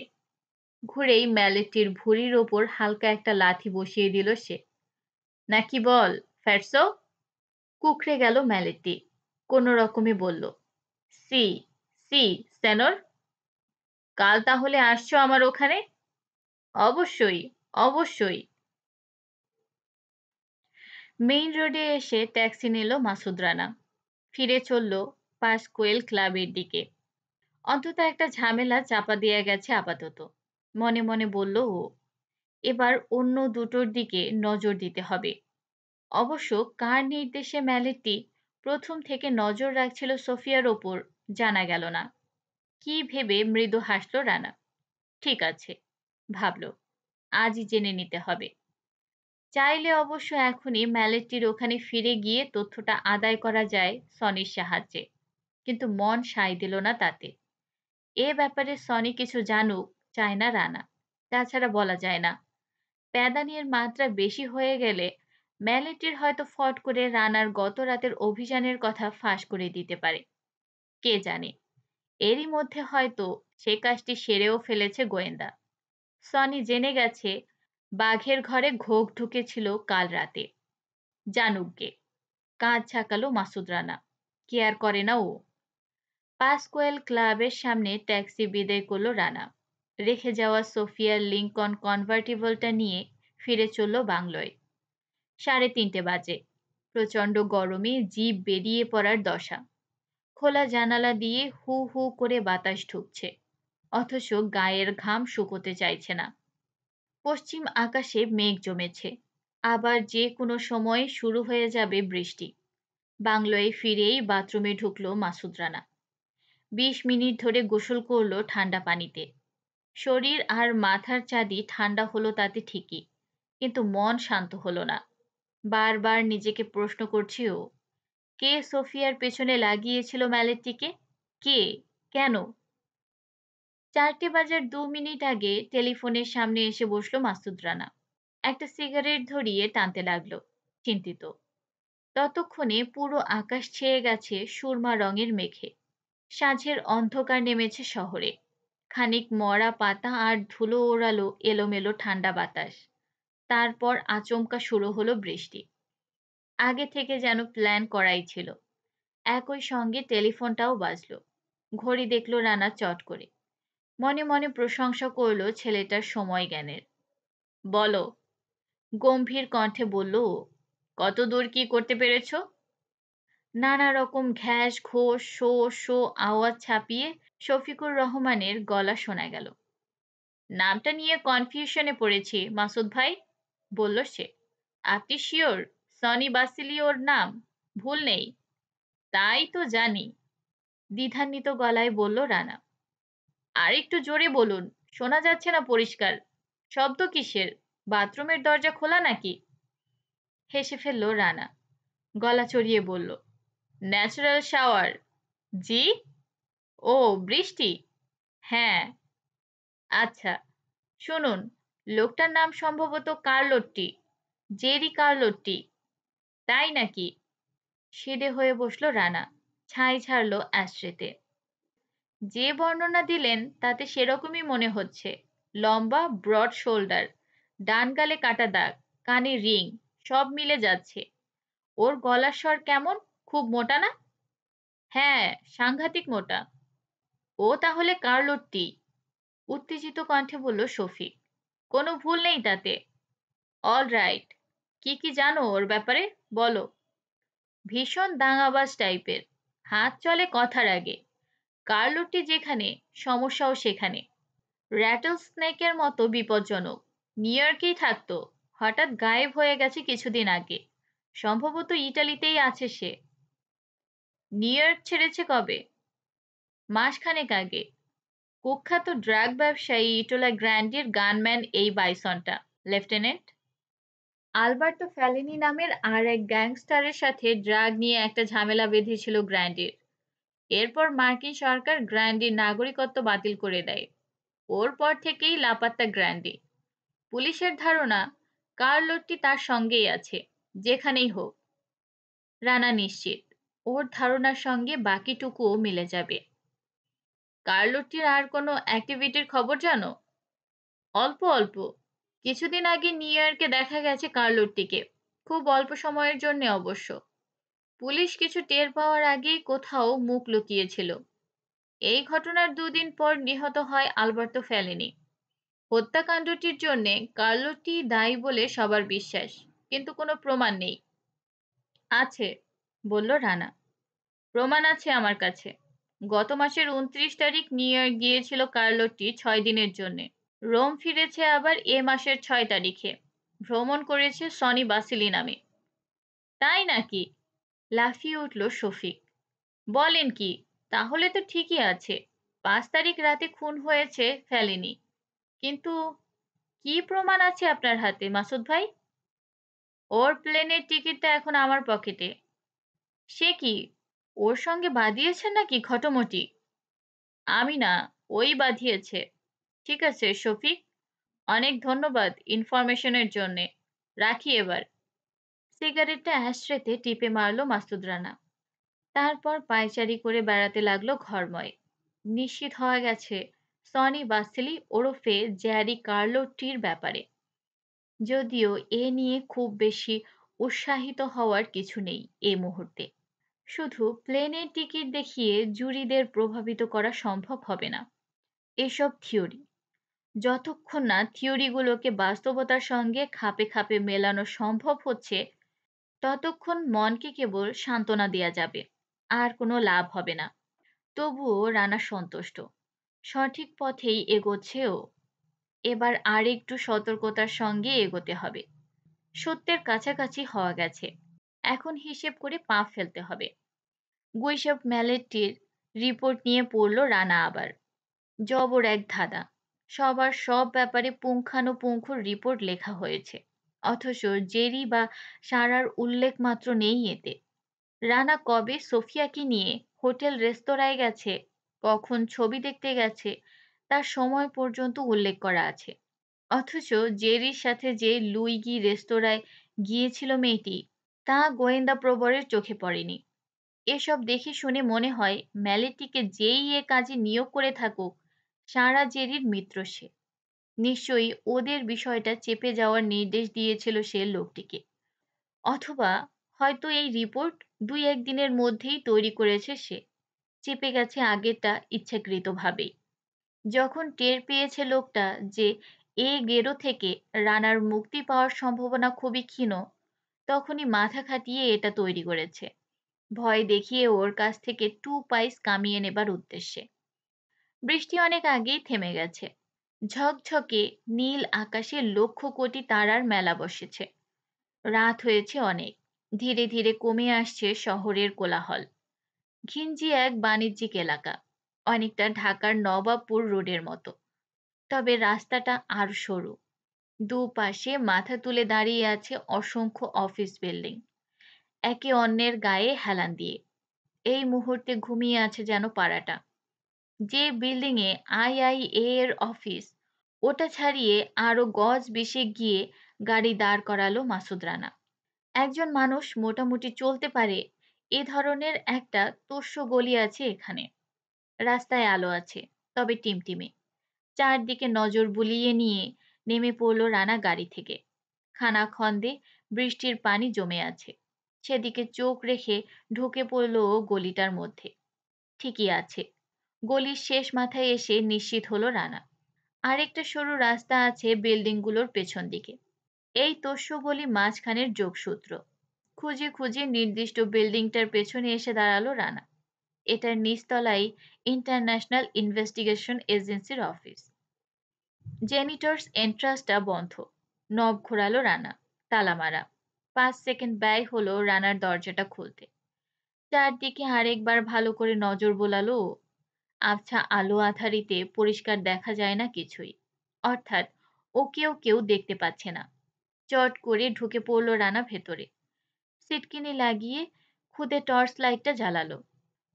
ঘুরেই ম্যালেটটির ভুঁড়ির ওপর হালকা একটা লাথি বসিয়ে দিল সে। নাকি বল, ফ্যাটসো? কুকড়ে গেল ম্যালেটটি। কোনো রকমে বলল, সি সি সেনর কাল তাহলে আসছো আমার ওখানে? অবশ্যই অবশ্যই। মেইন রোডে এসে ট্যাক্সি নিল মাসুদ রানা। ফিরে চলল পাসকোয়েল ক্লাবের দিকে। অন্তত একটা ঝামেলা চাপা দিয়ে গেছে আপাতত। মনে মনে বলল, ও, এবার অন্য দুটোর দিকে নজর দিতে হবে। অবশ্য কার নির্দেশে ম্যালেটটি প্রথম থেকে নজর রাখছিল সোফিয়ার ওপর জানা গেল না। কি ভেবে মৃদু হাসল রানা। ঠিক আছে, ভাবল, আজই জেনে নিতে হবে। চাইলে অবশ্য এখনই ম্যালেটটির ওখানে ফিরে গিয়ে তথ্যটা আদায় করা যায় সনির সাহায্যে। কিন্তু মন সায় দিল না তাতে। এ ব্যাপারে সনি কিছু জানুক, চায় না রানা। তাছাড়া বলা যায় না। প্যাদানির মাত্রা বেশি হয়ে গেলে ম্যালেটির হয়তো ফট করে রানার গত রাতের অভিযানের কথা ফাঁস করে দিতে পারে। কে জানে? এরই মধ্যে হয়তো সে কাজটি সেরেও ফেলেছে গোয়েন্দা। সনি জেনে গেছে বাঘের ঘরে ঘোগ ঢুকেছিল কাল রাতে। জানুককে। কাঁধ ছাকালো মাসুদ রানা। কেয়ার করে না ও? পাসকোয়েল ক্লাবের সামনে ট্যাক্সি বিদায় করল রানা। রেখে যাওয়া সোফিয়ার লিঙ্কন কনভার্টিবলটা নিয়ে ফিরে চলল বাংলোয়। সাড়ে তিনটে বাজে। প্রচণ্ড গরমে জিভ বেরিয়ে পড়ার দশা। খোলা জানালা দিয়ে হু হু করে বাতাস ঢুকছে। অথচ গায়ের ঘাম শুকোতে চাইছে না। পশ্চিম আকাশে মেঘ জমেছে। আবার যে কোনো সময় শুরু হয়ে যাবে বৃষ্টি। বাংলোয় ফিরেই বাথরুমে ঢুকলো মাসুদ রানা। বিশ মিনিট ধরে গোসল করল ঠান্ডা পানিতে। শরীর আর মাথার চাঁদি ঠান্ডা হলো তাতে ঠিকই, কিন্তু মন শান্ত হলো না। বারবার নিজেকে প্রশ্ন করছি, ও, কে সোফিয়ার পেছনে লাগিয়েছিল ম্যালেটটিকে কে? কেন? চারটে বাজার দু মিনিট আগে টেলিফোনের সামনে এসে বসল মাসুদ রানা। একটা সিগারেট ধরিয়ে টানতে লাগল, চিন্তিত। ততক্ষণে পুরো আকাশ ছেয়ে গেছে সুরমা রঙের মেঘে। সাঁঝের অন্ধকার নেমেছে শহরে। খানিক মরা পাতা আর ধুলো ওড়ালো এলোমেলো ঠান্ডা বাতাস। তারপর আচমকা শুরু হলো বৃষ্টি। আগে থেকে যেন প্ল্যান করাই ছিল। একই সঙ্গে টেলিফোনটাও বাজলো। ঘড়ি দেখল রানা চট করে। মনে মনে প্রশংসা করল ছেলেটার সময় জ্ঞানের বলো, গম্ভীর কণ্ঠে বলল কত দূর কি করতে পেরেছ? নানা রকম ঘ্যাস, ঘোষ শো শো, আওয়াজ ছাপিয়ে শফিকুর রহমানের গলা শোনা গেল। নামটা নিয়ে কনফিউশনে পড়েছি, মাসুদ ভাই, বলল সে। আপনি শিওর সনি বাসিলি ওর নাম? ভুল নেই। তাই তো জানি। দ্বিধান্বিত গলায় বলল রানা। আর একটু জোরে বলুন, শোনা যাচ্ছে না পরিষ্কার। শব্দ কিসের? বাথরুমের দরজা খোলা নাকি? হেসে ফেলল রানা। গলা চড়িয়ে বলল ন্যাচারাল শাওয়ার জি? ও, বৃষ্টি? হ্যাঁ। আচ্ছা শুনুন, লোকটার নাম সম্ভবত কার্লোট্টি। জেরি কার্লোট্টি। তাই নাকি? সেদে হয়ে বসল রানা। ছাই ছাড়লো অ্যাস্ট্রেতে যে বর্ণনা দিলেন, তাতে সেরকমই মনে হচ্ছে। লম্বা ব্রড শোল্ডার ডান গালে কাটা দাগ, কানে রিং সব মিলে যাচ্ছে। ওর গলার স্বর কেমন? খুব মোটা না? হ্যাঁ সাংঘাতিক মোটা। ও তাহলে কার্লোট্টি উত্তেজিত কণ্ঠে বলল শফিক। কোনো ভুল নেই তাতে। অল রাইট কি কি জানো ওর ব্যাপারে? বলো। ভীষণ দাঙ্গাবাজ টাইপের হাত চলে কথার আগে। কার্লোটি যেখানে, সমস্যাও সেখানে। র্যাটল স্নেকের মতো বিপজ্জনক। নিউ ইয়র্কেই থাকতো। হঠাৎ গায়েব হয়ে গেছে কিছুদিন আগে। সম্ভবত ইটালিতেই আছে সে। নিউ ইয়র্ক ছেড়েছে কবে? মাসখানেক আগে। কুখ্যাত ড্রাগ ব্যবসায়ী ইটোলা গ্র্যান্ডির গানম্যান এই বাইসনটা। লেফটেন্যান্ট? আলবার্টো ফ্যালিনি নামের আর এক গ্যাংস্টারের সাথে ড্রাগ নিয়ে একটা ঝামেলা বেঁধেছিল গ্র্যান্ডির। এরপর মার্কিন সরকার গ্র্যান্ডির নাগরিকত্ব বাতিল করে দেয়। ওর পর থেকেই লাপাত্তা গ্র্যান্ডি। পুলিশের ধারণা, কার্লোটটি তার সঙ্গেই আছে, যেখানেই হোক। রানা নিশ্চিত, ওর ধারণার সঙ্গে বাকিটুকুও মিলে যাবে। কার্লোটটির আর কোনো অ্যাক্টিভিটির খবর জানো? অল্প অল্প। কিছুদিন আগে নিউ ইয়র্কে দেখা গেছে কার্লোটটিকে, খুব অল্প সময়ের জন্য অবশ্য। পুলিশ কিছু টের পাওয়ার আগেই কোথাও মুখ লুকিয়েছিল। এই ঘটনার দুদিন পর নিহত হয় আলবার্তো ফ্যালিনি। হত্যাকাণ্ডটির জন্যে কার্লোটি দায়ী বলে সবার বিশ্বাস, কিন্তু কোনো প্রমাণ নেই। আছে, বলল রানা। প্রমাণ আছে আমার কাছে। গত মাসের উনত্রিশ তারিখ নিউ ইয়র্ক গিয়েছিল কার্লোটি ছয় দিনের জন্য। রোম ফিরেছে আবার এ মাসের ছয় তারিখে। ভ্রমণ করেছে সনি বাসিলি নামে। তাই নাকি? লাফিয়ে উঠল শফিক। বলেন কি, তাহলে তো ঠিকই আছে। পাঁচ তারিখ রাতে খুন হয়েছে ফেলেনি। কিন্তু কি প্রমাণ আছে আপনার হাতে, মাসুদ ভাই? ওর প্লেনের টিকিটটা এখন আমার পকেটে। সে কি ওর সঙ্গে বাঁধিয়েছেন নাকি খটোমটি আমি না, ওই বাঁধিয়েছে। ঠিক আছে শফিক, অনেক ধন্যবাদ ইনফরমেশনের জন্যে। রাখি এবার। সিগারেটটা অ্যাশট্রেতে টিপে মারল মাসুদ রানা। তারপর পায়চারি করে বেড়াতে লাগল ঘরময়। নিশ্চিত হওয়া গেছে, সনি বাসেলি ওরফে জ্যারি কার্লোটির ব্যাপারে। যদিও এ নিয়ে খুব বেশি উৎসাহিত হওয়ার কিছু নেই এ মুহূর্তে। শুধু প্লেনের টিকিট দেখিয়ে জুরিদের প্রভাবিত করা সম্ভব হবে না। এসব থিওরি। যতক্ষণ না থিওরিগুলোকে বাস্তবতার সঙ্গে খাপে খাপে মেলানো সম্ভব হচ্ছে ততক্ষণ মনকে কেবল সান্ত্বনা দেয়া যাবে, আর কোনো লাভ হবে না। তবুও রানা সন্তুষ্ট। সঠিক পথেই এগোচ্ছে ও এবার আর একটু সতর্কতার সঙ্গে এগোতে হবে। সত্যের কাছাকাছি হওয়া গেছে। এখন হিসেব করে পা ফেলতে হবে। গুইসব ম্যালেটটির রিপোর্ট নিয়ে পড়ল রানা আবার। জবর এক ধাঁধা। সবার সব ব্যাপারে পুঙ্খানুপুঙ্খ রিপোর্ট লেখা হয়েছে। অথচ জেরি বা সারার উল্লেখ মাত্র নেই এতে। রানা কবে সোফিয়াকে নিয়ে হোটেল, রেস্তোরাঁয় গেছে, কখন ছবি দেখতে গেছে, তার সময় পর্যন্ত উল্লেখ করা আছে। অথচ জেরির সাথে যে লুইগি রেস্তোরাঁয় গিয়েছিল মেয়েটি, তা গোয়েন্দা প্রবরের চোখে পড়েনি। এসব দেখে শুনে মনে হয়, ম্যালেটিকে যেই এ কাজে নিয়োগ করে থাকুক, সারা জেরির মিত্র সে। নিশ্চয়ই ওদের বিষয়টা চেপে যাওয়ার নির্দেশ দিয়েছিল সে লোকটিকে। অথবা হয়তো এই রিপোর্ট দুই একদিনের মধ্যেই তৈরি করেছে সে। চেপে গেছে আগেরটা ইচ্ছাকৃতভাবেই। যখন টের পেয়েছে লোকটা যে এ গেরো থেকে রানার মুক্তি পাওয়ার সম্ভাবনা খুবই ক্ষীণ, তখনই মাথা খাটিয়ে এটা তৈরি করেছে। ভয় দেখিয়ে ওর কাছ থেকে টু পাইস কামিয়ে নেবার উদ্দেশ্যে। বৃষ্টি অনেক আগেই থেমে গেছে। ঝকঝকে নীল আকাশে লক্ষ কোটি তারার মেলা বসেছে। রাত হয়েছে অনেক। ধীরে ধীরে কমে আসছে শহরের কোলাহল। ঘিঞ্জি এক বাণিজ্যিক এলাকা। অনেকটা ঢাকার নবাবপুর রোডের মতো। তবে রাস্তাটা আর সরু। দুপাশে মাথা তুলে দাঁড়িয়ে আছে অসংখ্য অফিস বিল্ডিং। একে অন্যের গায়ে হেলান দিয়ে। এই মুহূর্তে ঘুমিয়ে আছে যেন পাড়াটা। যে বিল্ডিং বিল্ডিংয়ে আইআইএ এর অফিস ওটা ছাড়িয়ে আরও গজ বেশি গিয়ে গাড়ি দাঁড় করালো মাসুদ রানা। একজন মানুষ মোটামুটি চলতে পারে, এ ধরনের একটা তোষ্য গলি আছে এখানে। রাস্তায় আলো আছে, তবে টিমটিমে। চারদিকে নজর বুলিয়ে নিয়ে নেমে পড়ল রানা গাড়ি থেকে। খানাখন্দে বৃষ্টির পানি জমে আছে। সেদিকে চোখ রেখে ঢুকে পড়ল গলিটার মধ্যে। ঠিকই আছে। গলির শেষ মাথায় এসে নিশ্চিত হলো রানা। আরেকটা সরু রাস্তা আছে বিল্ডিংগুলোর পেছন দিকে। এই তস্য গলি মাঝখানের যোগসূত্র। খুঁজে খুঁজে নির্দিষ্ট বিল্ডিংটার পেছনে এসে দাঁড়াল রানা। এটার নিচতলায় ইন্টারন্যাশনাল ইনভেস্টিগেশন এজেন্সির অফিস। জেনিটর্স এন্ট্রান্সটা বন্ধ। নব ঘোরালো রানা। তালা মারা পাঁচ সেকেন্ড ব্যয় হলো রানার দরজাটা খুলতে। চারদিকে আরেকবার ভালো করে নজর বোলালো আবছা আলো আধারিতে পরিষ্কার দেখা যায় না কিছুই। অর্থাৎ ওকেও কেউ কেউ দেখতে পাচ্ছে না। চট করে ঢুকে পড়ল রানা ভেতরে। সিটকিনি লাগিয়ে খুদে টর্চ লাইটটা জ্বালালো।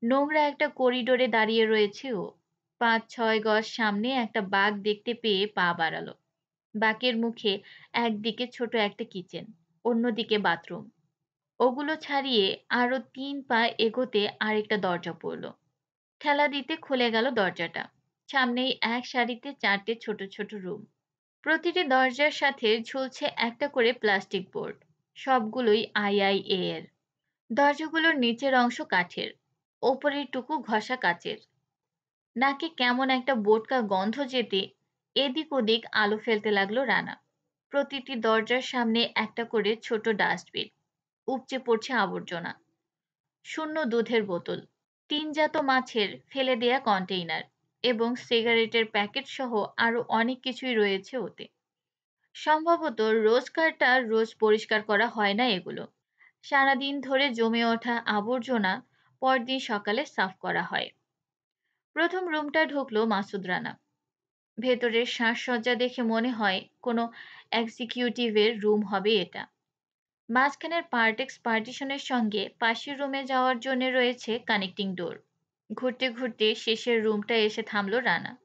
নোংরা একটা করিডোরে দাঁড়িয়ে রয়েছে ও। পাঁচ, ছয় গজ সামনে একটা বাঘ দেখতে পেয়ে পা বাড়ালো। বাঘের মুখে একদিকে ছোট একটা কিচেন, অন্যদিকে বাথরুম। ওগুলো ছাড়িয়ে আরও তিন পা এগোতে আরেকটা দরজা পড়ল। ঠেলা দিতে খুলে গেল দরজাটা। সামনেই এক সারিতে চারটে ছোট ছোট রুম প্রতিটি দরজার সাথে ঝুলছে একটা করে প্লাস্টিক বোর্ড সবগুলোই আইআইএ এর। দরজাগুলোর নিচের অংশ কাঠের ওপরের টুকু ঘষা কাচের। নাকে কেমন একটা বোটকা গন্ধ যেতে এদিক ওদিক আলো ফেলতে লাগল রানা। প্রতিটি দরজার সামনে একটা করে ছোট ডাস্টবিন উপচে পড়ছে আবর্জনা। শূন্য দুধের বোতল। তিনজাত মাছের ফেলে দেয়া কন্টেইনার এবং সিগারেটের প্যাকেট সহ আরও অনেক কিছুই রয়েছে ওতে। সম্ভবত রোজকারটা রোজ পরিষ্কার করা হয় না এগুলো। সারাদিন ধরে জমে ওঠা আবর্জনা পরদিন সকালে সাফ করা হয়। প্রথম রুমটা ঢুকলো মাসুদ রানা। ভেতরের সাজসজ্জা দেখে মনে হয় কোনো এক্সিকিউটিভের রুম হবে এটা। মাঝখানের পার্টেক্স পার্টিশনের সঙ্গে পাশের রুমে যাওয়ার জন্য রয়েছে কানেক্টিং ডোর। ঘুরতে ঘুরতে শেষের রুমটা এসে থামলো রানা।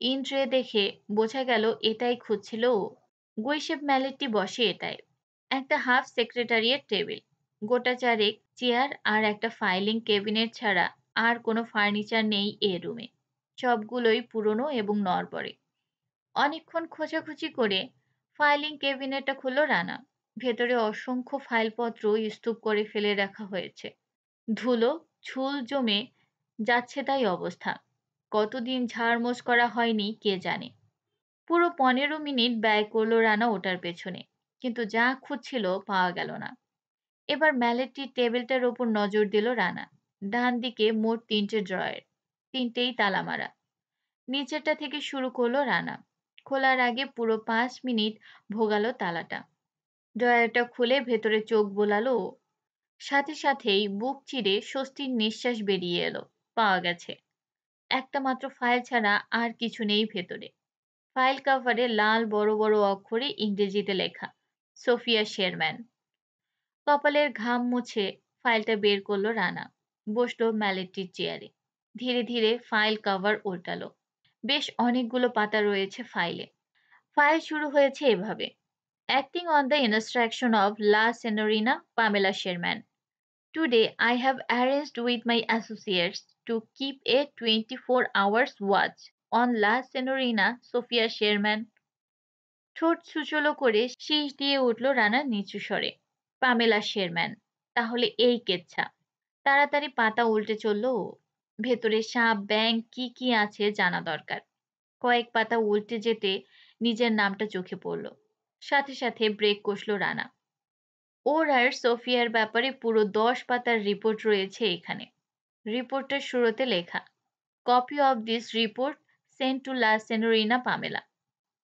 ইন্ট্রে দেখে বোঝা গেল, এটাই খুঁজছিল ও। গুইশেপ ম্যালেটটি বসে এটায়। একটা হাফ সেক্রেটারিয়েট টেবিল। গোটা চারেক চেয়ার আর একটা ফাইলিং কেবিনেট ছাড়া আর কোনো ফার্নিচার নেই এ রুমে। সবগুলোই পুরনো এবং নড়বড়ে। অনেকক্ষণ খোঁজাখুঁজি করে ফাইলিং কেবিনেটটা খুলল রানা। ভেতরে অসংখ্য ফাইলপত্র স্তূপ করে ফেলে রাখা হয়েছে। ধুলো ঝুল জমে যাচ্ছে তাই অবস্থা। কতদিন ঝাড়মোছ করা হয়নি কে জানে। পুরো পনেরো মিনিট ব্যয় করল রানা ওটার পেছনে, কিন্তু যা খুঁজছিল পাওয়া গেল না। এবার ম্যালেটটির টেবিলটার ওপর নজর দিল রানা। ডান দিকে মোট তিনটে ড্রয়ার, তিনটেই তালা মারা। নিচেরটা থেকে শুরু করল রানা। খোলার আগে পুরো পাঁচ মিনিট ভোগালো তালাটা। ড্রয়ারটা খুলে ভেতরে চোখ বোলালো। সাথে সাথেই বুক চিরে স্বস্তির নিঃশ্বাস বেরিয়ে এলো। পাওয়া গেছে। একটা মাত্র ফাইল ছাড়া আর কিছু নেই ভেতরে। ফাইল কাভারে লাল বড় বড় অক্ষরে ইংরেজিতে লেখা, সোফিয়া শেরম্যান কপালের ঘাম মুছে ফাইলটা বের করল রানা। বসল ম্যালেটটির চেয়ারে। ধীরে ধীরে ফাইল কভার উল্টালো। বেশ অনেকগুলো পাতা রয়েছে ফাইলে। ফাইল শুরু হয়েছে এভাবে। On the instruction of la senorita Pamela Sherman today I have arranged with my associates to keep a twenty four hours watch on la senorita Sophia Sherman ঠোঁট সুচলো করে শীষ দিয়ে উঠল রানা নিচু স্বরে। পামেলা শেরম্যান, তাহলে এই কেচ্ছা। তাড়াতাড়ি পাতা উল্টে চলল ও। ভেতরে সাপ ব্যাং কি কি আছে জানা দরকার। কয়েক পাতা উল্টে যেতে নিজের নামটা চোখে পড়ল। সাথে সাথে ব্রেক কষল রানা। ওর আর সোফিয়ার ব্যাপারে পুরো দশ পাতার রিপোর্ট রয়েছে এখানে। রিপোর্টের শুরুতে লেখা copy of this report sent to la senorita Pamela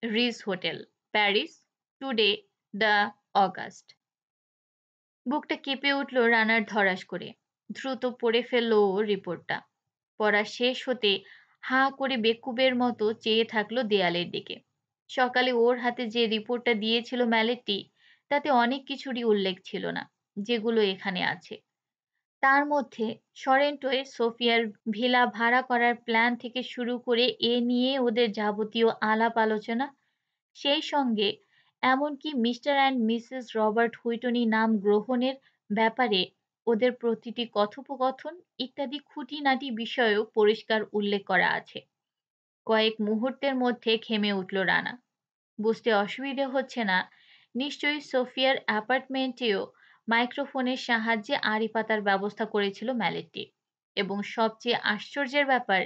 Ritz hotel Paris today the August বুকটা কেঁপে উঠল রানার ধরাস করে। দ্রুত পড়ে ফেলল রিপোর্টটা পড়া শেষ হতে হাঁ করে বেকুবের মতো চেয়ে থাকল দেয়ালের দিকে। সকালে ওর হাতে যে রিপোর্টটা দিয়েছিল ম্যালেটটি, তাতে অনেক কিছুরই উল্লেখ ছিল না, যেগুলো এখানে আছে। তার মধ্যে সরেন্টোয় সোফিয়ার ভিলা ভাড়া করার প্ল্যান থেকে শুরু করে এ নিয়ে ওদের যাবতীয় আলাপ আলোচনা, সেই সঙ্গে এমনকি Mister and Missus Robert Whitney নাম গ্রহণের ব্যাপারে ওদের প্রতিটি কথোপকথন ইত্যাদি খুঁটিনাটি বিষয়েও পরিষ্কার উল্লেখ করা আছে। কয়েক মুহূর্তের মধ্যে খেমে উঠল রানা। বুঝতে অসুবিধে হচ্ছে না। নিশ্চয়ই সোফিয়ার অ্যাপার্টমেন্টেও মাইক্রোফোনের সাহায্যে আড়ি পাতার ব্যবস্থা করেছিল ম্যালেটটি। এবং সবচেয়ে আশ্চর্যের ব্যাপার,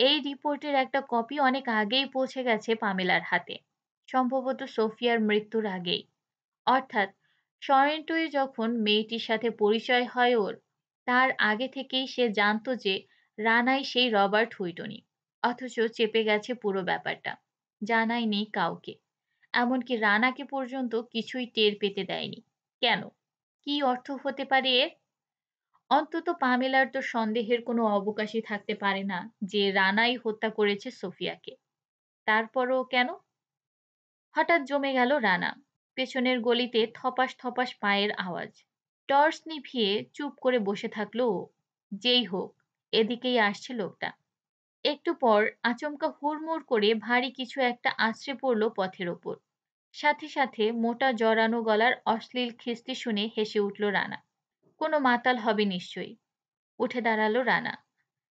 এই রিপোর্টের একটা কপি অনেক আগেই পৌঁছে গেছে পামেলার হাতে, সম্ভবত সোফিয়ার মৃত্যুর আগেই। অর্থাৎ সরেন্টোয় যখন মেয়েটির সাথে পরিচয় হয় ওর, তার আগে থেকেই সে জানতো যে রানাই সেই রবার্ট হুইটনি, অথচ চেপে গেছে পুরো ব্যাপারটা, জানায়নি কাউকে। এমনকি রানাকে পর্যন্ত কিছুই টের পেতে দেয়নি। কেন? কি অর্থ হতে পারে এর? অন্তত পামেলার তো সন্দেহের কোনো অবকাশই থাকতে পারে না যে রানাই হত্যা করেছে সোফিয়াকে। তারপরও কেন? হঠাৎ জমে গেল রানা, পেছনের গলিতে থপাস থপাস পায়ের আওয়াজ। টর্চ নিভিয়ে চুপ করে বসে থাকল যেই হোক, এদিকেই আসছে লোকটা। একটু পর আচমকা হুড়মুড় করে ভারী কিছু একটা আছড়ে পড়ল পথের ওপর। সাথে সাথে মোটা জড়ানো গলার অশ্লীল খিস্তি শুনে হেসে উঠল রানা। কোনো মাতাল হবে নিশ্চয়ই। উঠে দাঁড়াল রানা।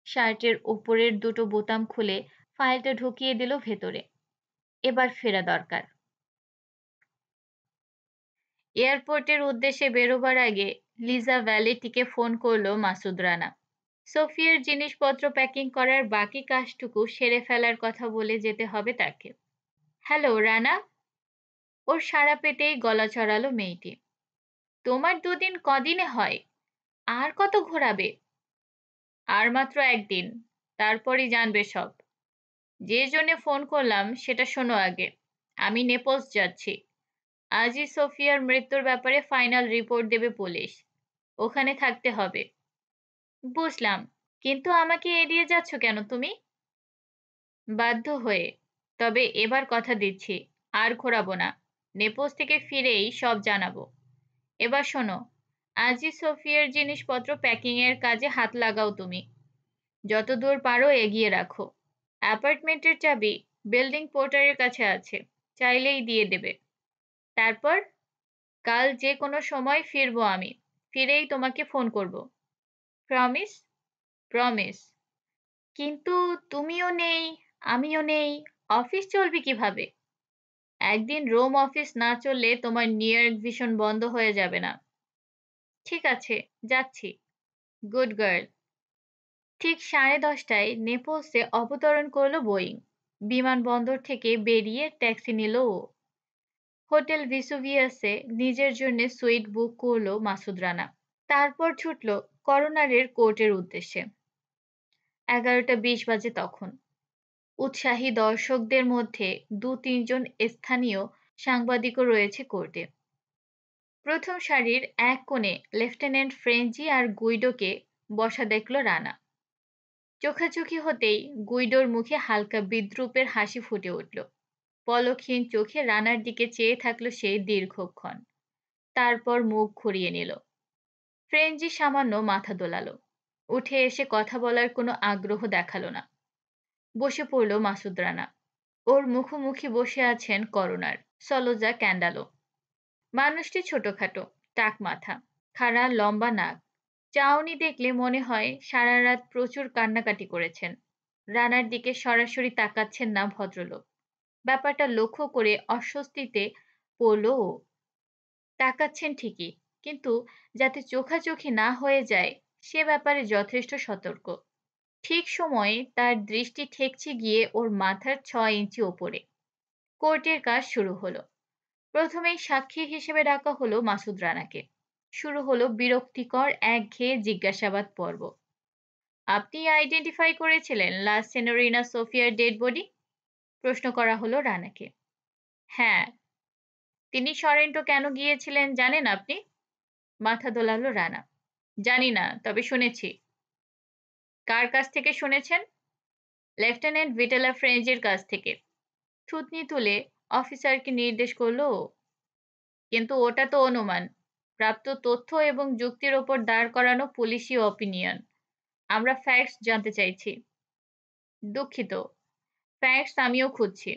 শার্টের ওপরের দুটো বোতাম খুলে ফাইলটা ঢুকিয়ে দিল ভেতরে। এবার ফেরা দরকার। এয়ারপোর্টের উদ্দেশ্যে বেরোবার আগে লিজা ভ্যালিটিকে ফোন করল মাসুদ রানা। সোফিয়ার জিনিসপত্র প্যাকিং করার বাকি কাজটুকু সেরে ফেলার কথা বলে যেতে হবে তাকে। হ্যালো, রানা। ওর সারা পেটেই গলা চড়ালো মেয়েটি। তোমার দুদিন কদিনে হয়? আর কত ঘোরাবে? আর মাত্র একদিন, তারপরই জানবে সব। যে জন্যে ফোন করলাম, সেটা শোনো আগে। আমি নেপলস যাচ্ছি। আজই সোফিয়ার মৃত্যুর ব্যাপারে ফাইনাল রিপোর্ট দেবে পুলিশ। ওখানে থাকতে হবে। বুঝলাম। কিন্তু আমাকে এড়িয়ে যাচ্ছ কেন তুমি? বাধ্য হয়ে। তবে এবার কথা দিচ্ছি, আর ঘোরাবো না। নেপোস থেকে ফিরেই সব জানাব। এবার শোনো আজই সোফিয়ার জিনিসপত্র প্যাকিং এর কাজে হাত লাগাও তুমি। যতদূর পারো এগিয়ে রাখো। অ্যাপার্টমেন্টের চাবি বিল্ডিং পোর্টারের কাছে আছে, চাইলেই দিয়ে দেবে। তারপর? কাল যে কোনো সময় ফিরবো আমি। ফিরেই তোমাকে ফোন করব। প্রমিস প্রমিস কিন্তু তুমিও নেই, আমিও নেই, অফিস চলবে কীভাবে? একদিন রোম অফিস না চললে তোমার নিউ ইয়র্ক ভিশন বন্ধ হয়ে যাবে না। ঠিক আছে, যাচ্ছি। Good girl. ঠিক সাড়ে দশটায় নেপলসে অবতরণ করল বোয়িং। বিমানবন্দর থেকে বেরিয়ে ট্যাক্সি নিল ও। হোটেল ভিসুভিয়াসে নিজের জন্য সুইট বুক করল মাসুদ রানা। তারপর ছুটল করোনারের কোর্টের উদ্দেশ্যে। এগারোটা বিশ বাজে তখন। উৎসাহী দর্শকদের মধ্যে দু তিনজন স্থানীয় সাংবাদিকও রয়েছে কোর্টে। প্রথম সারির এক কোণে লেফটেন্যান্ট ফ্রেঞ্জি আর গুইডোকে বসা দেখল রানা। চোখাচোখি হতেই গুইডোর মুখে হালকা বিদ্রুপের হাসি ফুটে উঠল। পলকহীন চোখে রানার দিকে চেয়ে থাকল সে দীর্ঘক্ষণ। তারপর মুখ ঘুরিয়ে নিল। ফ্রেঞ্জি সামান্য মাথা দোলালো। উঠে এসে কথা বলার কোনো আগ্রহ দেখাল না। বসে পড়ল মাসুদ রানা। ওর মুখোমুখি বসে আছেন করোনার সলোজা ক্যান্ডালো। মানুষটি ছোটখাটো, টাক মাথা, খাড়া, লম্বা নাক। চাউনি দেখলে মনে হয় সারা রাত প্রচুর কান্নাকাটি করেছেন। রানার দিকে সরাসরি তাকাচ্ছেন না ভদ্রলোক। ব্যাপারটা লক্ষ্য করে অস্বস্তিতে পড়ল ও। তাকাচ্ছেন ঠিকই। কিন্তু যাতে চোখাচোখি না হয়ে যায়, সে ব্যাপারে যথেষ্ট সতর্ক। ঠিক সময়ে তার দৃষ্টি ঠেকছে গিয়ে ওর মাথার ছয় ইঞ্চি ওপরে। কোর্টের কাজ শুরু হলো। প্রথমেই সাক্ষী হিসেবে ডাকা হলো মাসুদ রানাকে। শুরু হলো বিরক্তিকর একঘেয়ে জিজ্ঞাসাবাদ পর্ব। আপনি আইডেন্টিফাই করেছিলেন লাস্ট সেনোরিনা সোফিয়ার ডেড বডি প্রশ্ন করা হলো রানাকে। হ্যাঁ। তিনি সরেন্টো কেন গিয়েছিলেন জানেন আপনি? মাথা দোলালো রানা। জানি না, তবে শুনেছি। কার কাছ থেকে শুনেছেন? লেফটেন্যান্ট ভিটেলা ফ্রেঞ্জের কাছ থেকে। থুতনি তুলে অফিসারকে নির্দেশ করল, কিন্তু ওটা তো অনুমান। প্রাপ্ত তথ্য এবং যুক্তির ওপর দাঁড় করানো পুলিশি অপিনিয়ন আমরা ফ্যাক্টস জানতে চাইছি। দুঃখিত। ফ্যাক্টস আমিও খুঁজছি।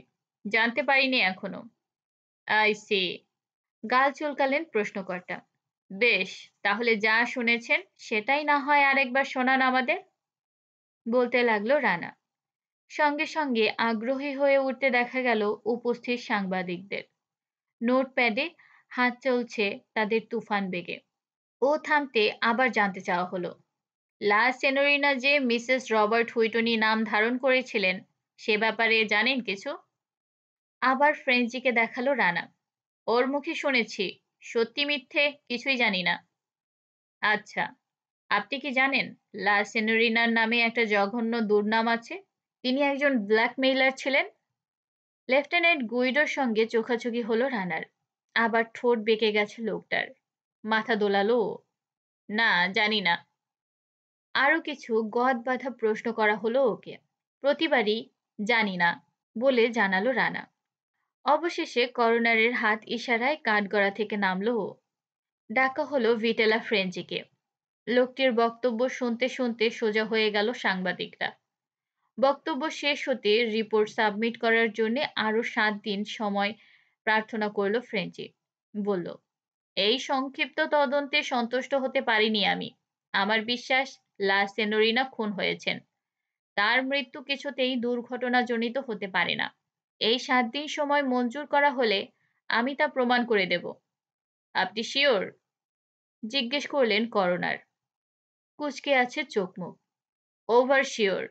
জানতে পারিনি এখনও। আই সি গাল চুলকালেন প্রশ্নকর্তা। বেশ, তাহলে যা শুনেছেন সেটাই না হয় আরেকবার শোনান আমাদের। বলতে লাগল রানা। সঙ্গে সঙ্গে আগ্রহী হয়ে উঠতে দেখা গেল উপস্থিত সাংবাদিকদের। নোটপ্যাডে হাত চলছে তাদের তুফান বেগে। ও থামতে আবার জানতে চাওয়া হলো। লা সেনোরিনা যে মিসেস রবার্ট হুইটনি নাম ধারণ করেছিলেন, সে ব্যাপারে জানেন কিছু? আবার ফ্রেঞ্জিকে দেখাল রানা। ওর মুখে শুনেছি সত্যি মিথ্যে? কিছুই জানি না। আচ্ছা আপনি কি জানেন লা সেনোরিনার নামে একটা জঘন্য দুর্নাম আছে? তিনি একজন ব্ল্যাকমেইলার ছিলেন? লেফটেন্যান্ট গুইডোর সঙ্গে চোখাচোখি হলো রানার। আবার ঠোঁট বেঁকে গেছে লোকটার। মাথা দোলালো না, জানি না। আরও কিছু গদ বাঁধা প্রশ্ন করা হলো ওকে। প্রতিবারই জানি না বলে জানালো রানা। অবশেষে করোনারের হাত ইশারায় কাঠগড়া থেকে নামলো ও। ডাকা হলো ভিটেলা ফ্রেঞ্জিকে লোকটির বক্তব্য শুনতে শুনতে সোজা হয়ে গেল সাংবাদিকরা। বক্তব্য শেষ হতে রিপোর্ট সাবমিট করার জন্য আরও সাত দিন সময় প্রার্থনা করল ফ্রেঞ্চি। বলল, এই সংক্ষিপ্ত তদন্তে সন্তুষ্ট হতে পারিনি আমি। আমার বিশ্বাস লা সেনোরিনা খুন হয়েছেন। তার মৃত্যু কিছুতেই দুর্ঘটনাজনিত হতে পারে না। এই সাত দিন সময় মঞ্জুর করা হলে আমি তা প্রমাণ করে দেব। আপনি শিওর জিজ্ঞেস করলেন করোনার কুচকে আছে চোখ মুখ। ওভার শিওর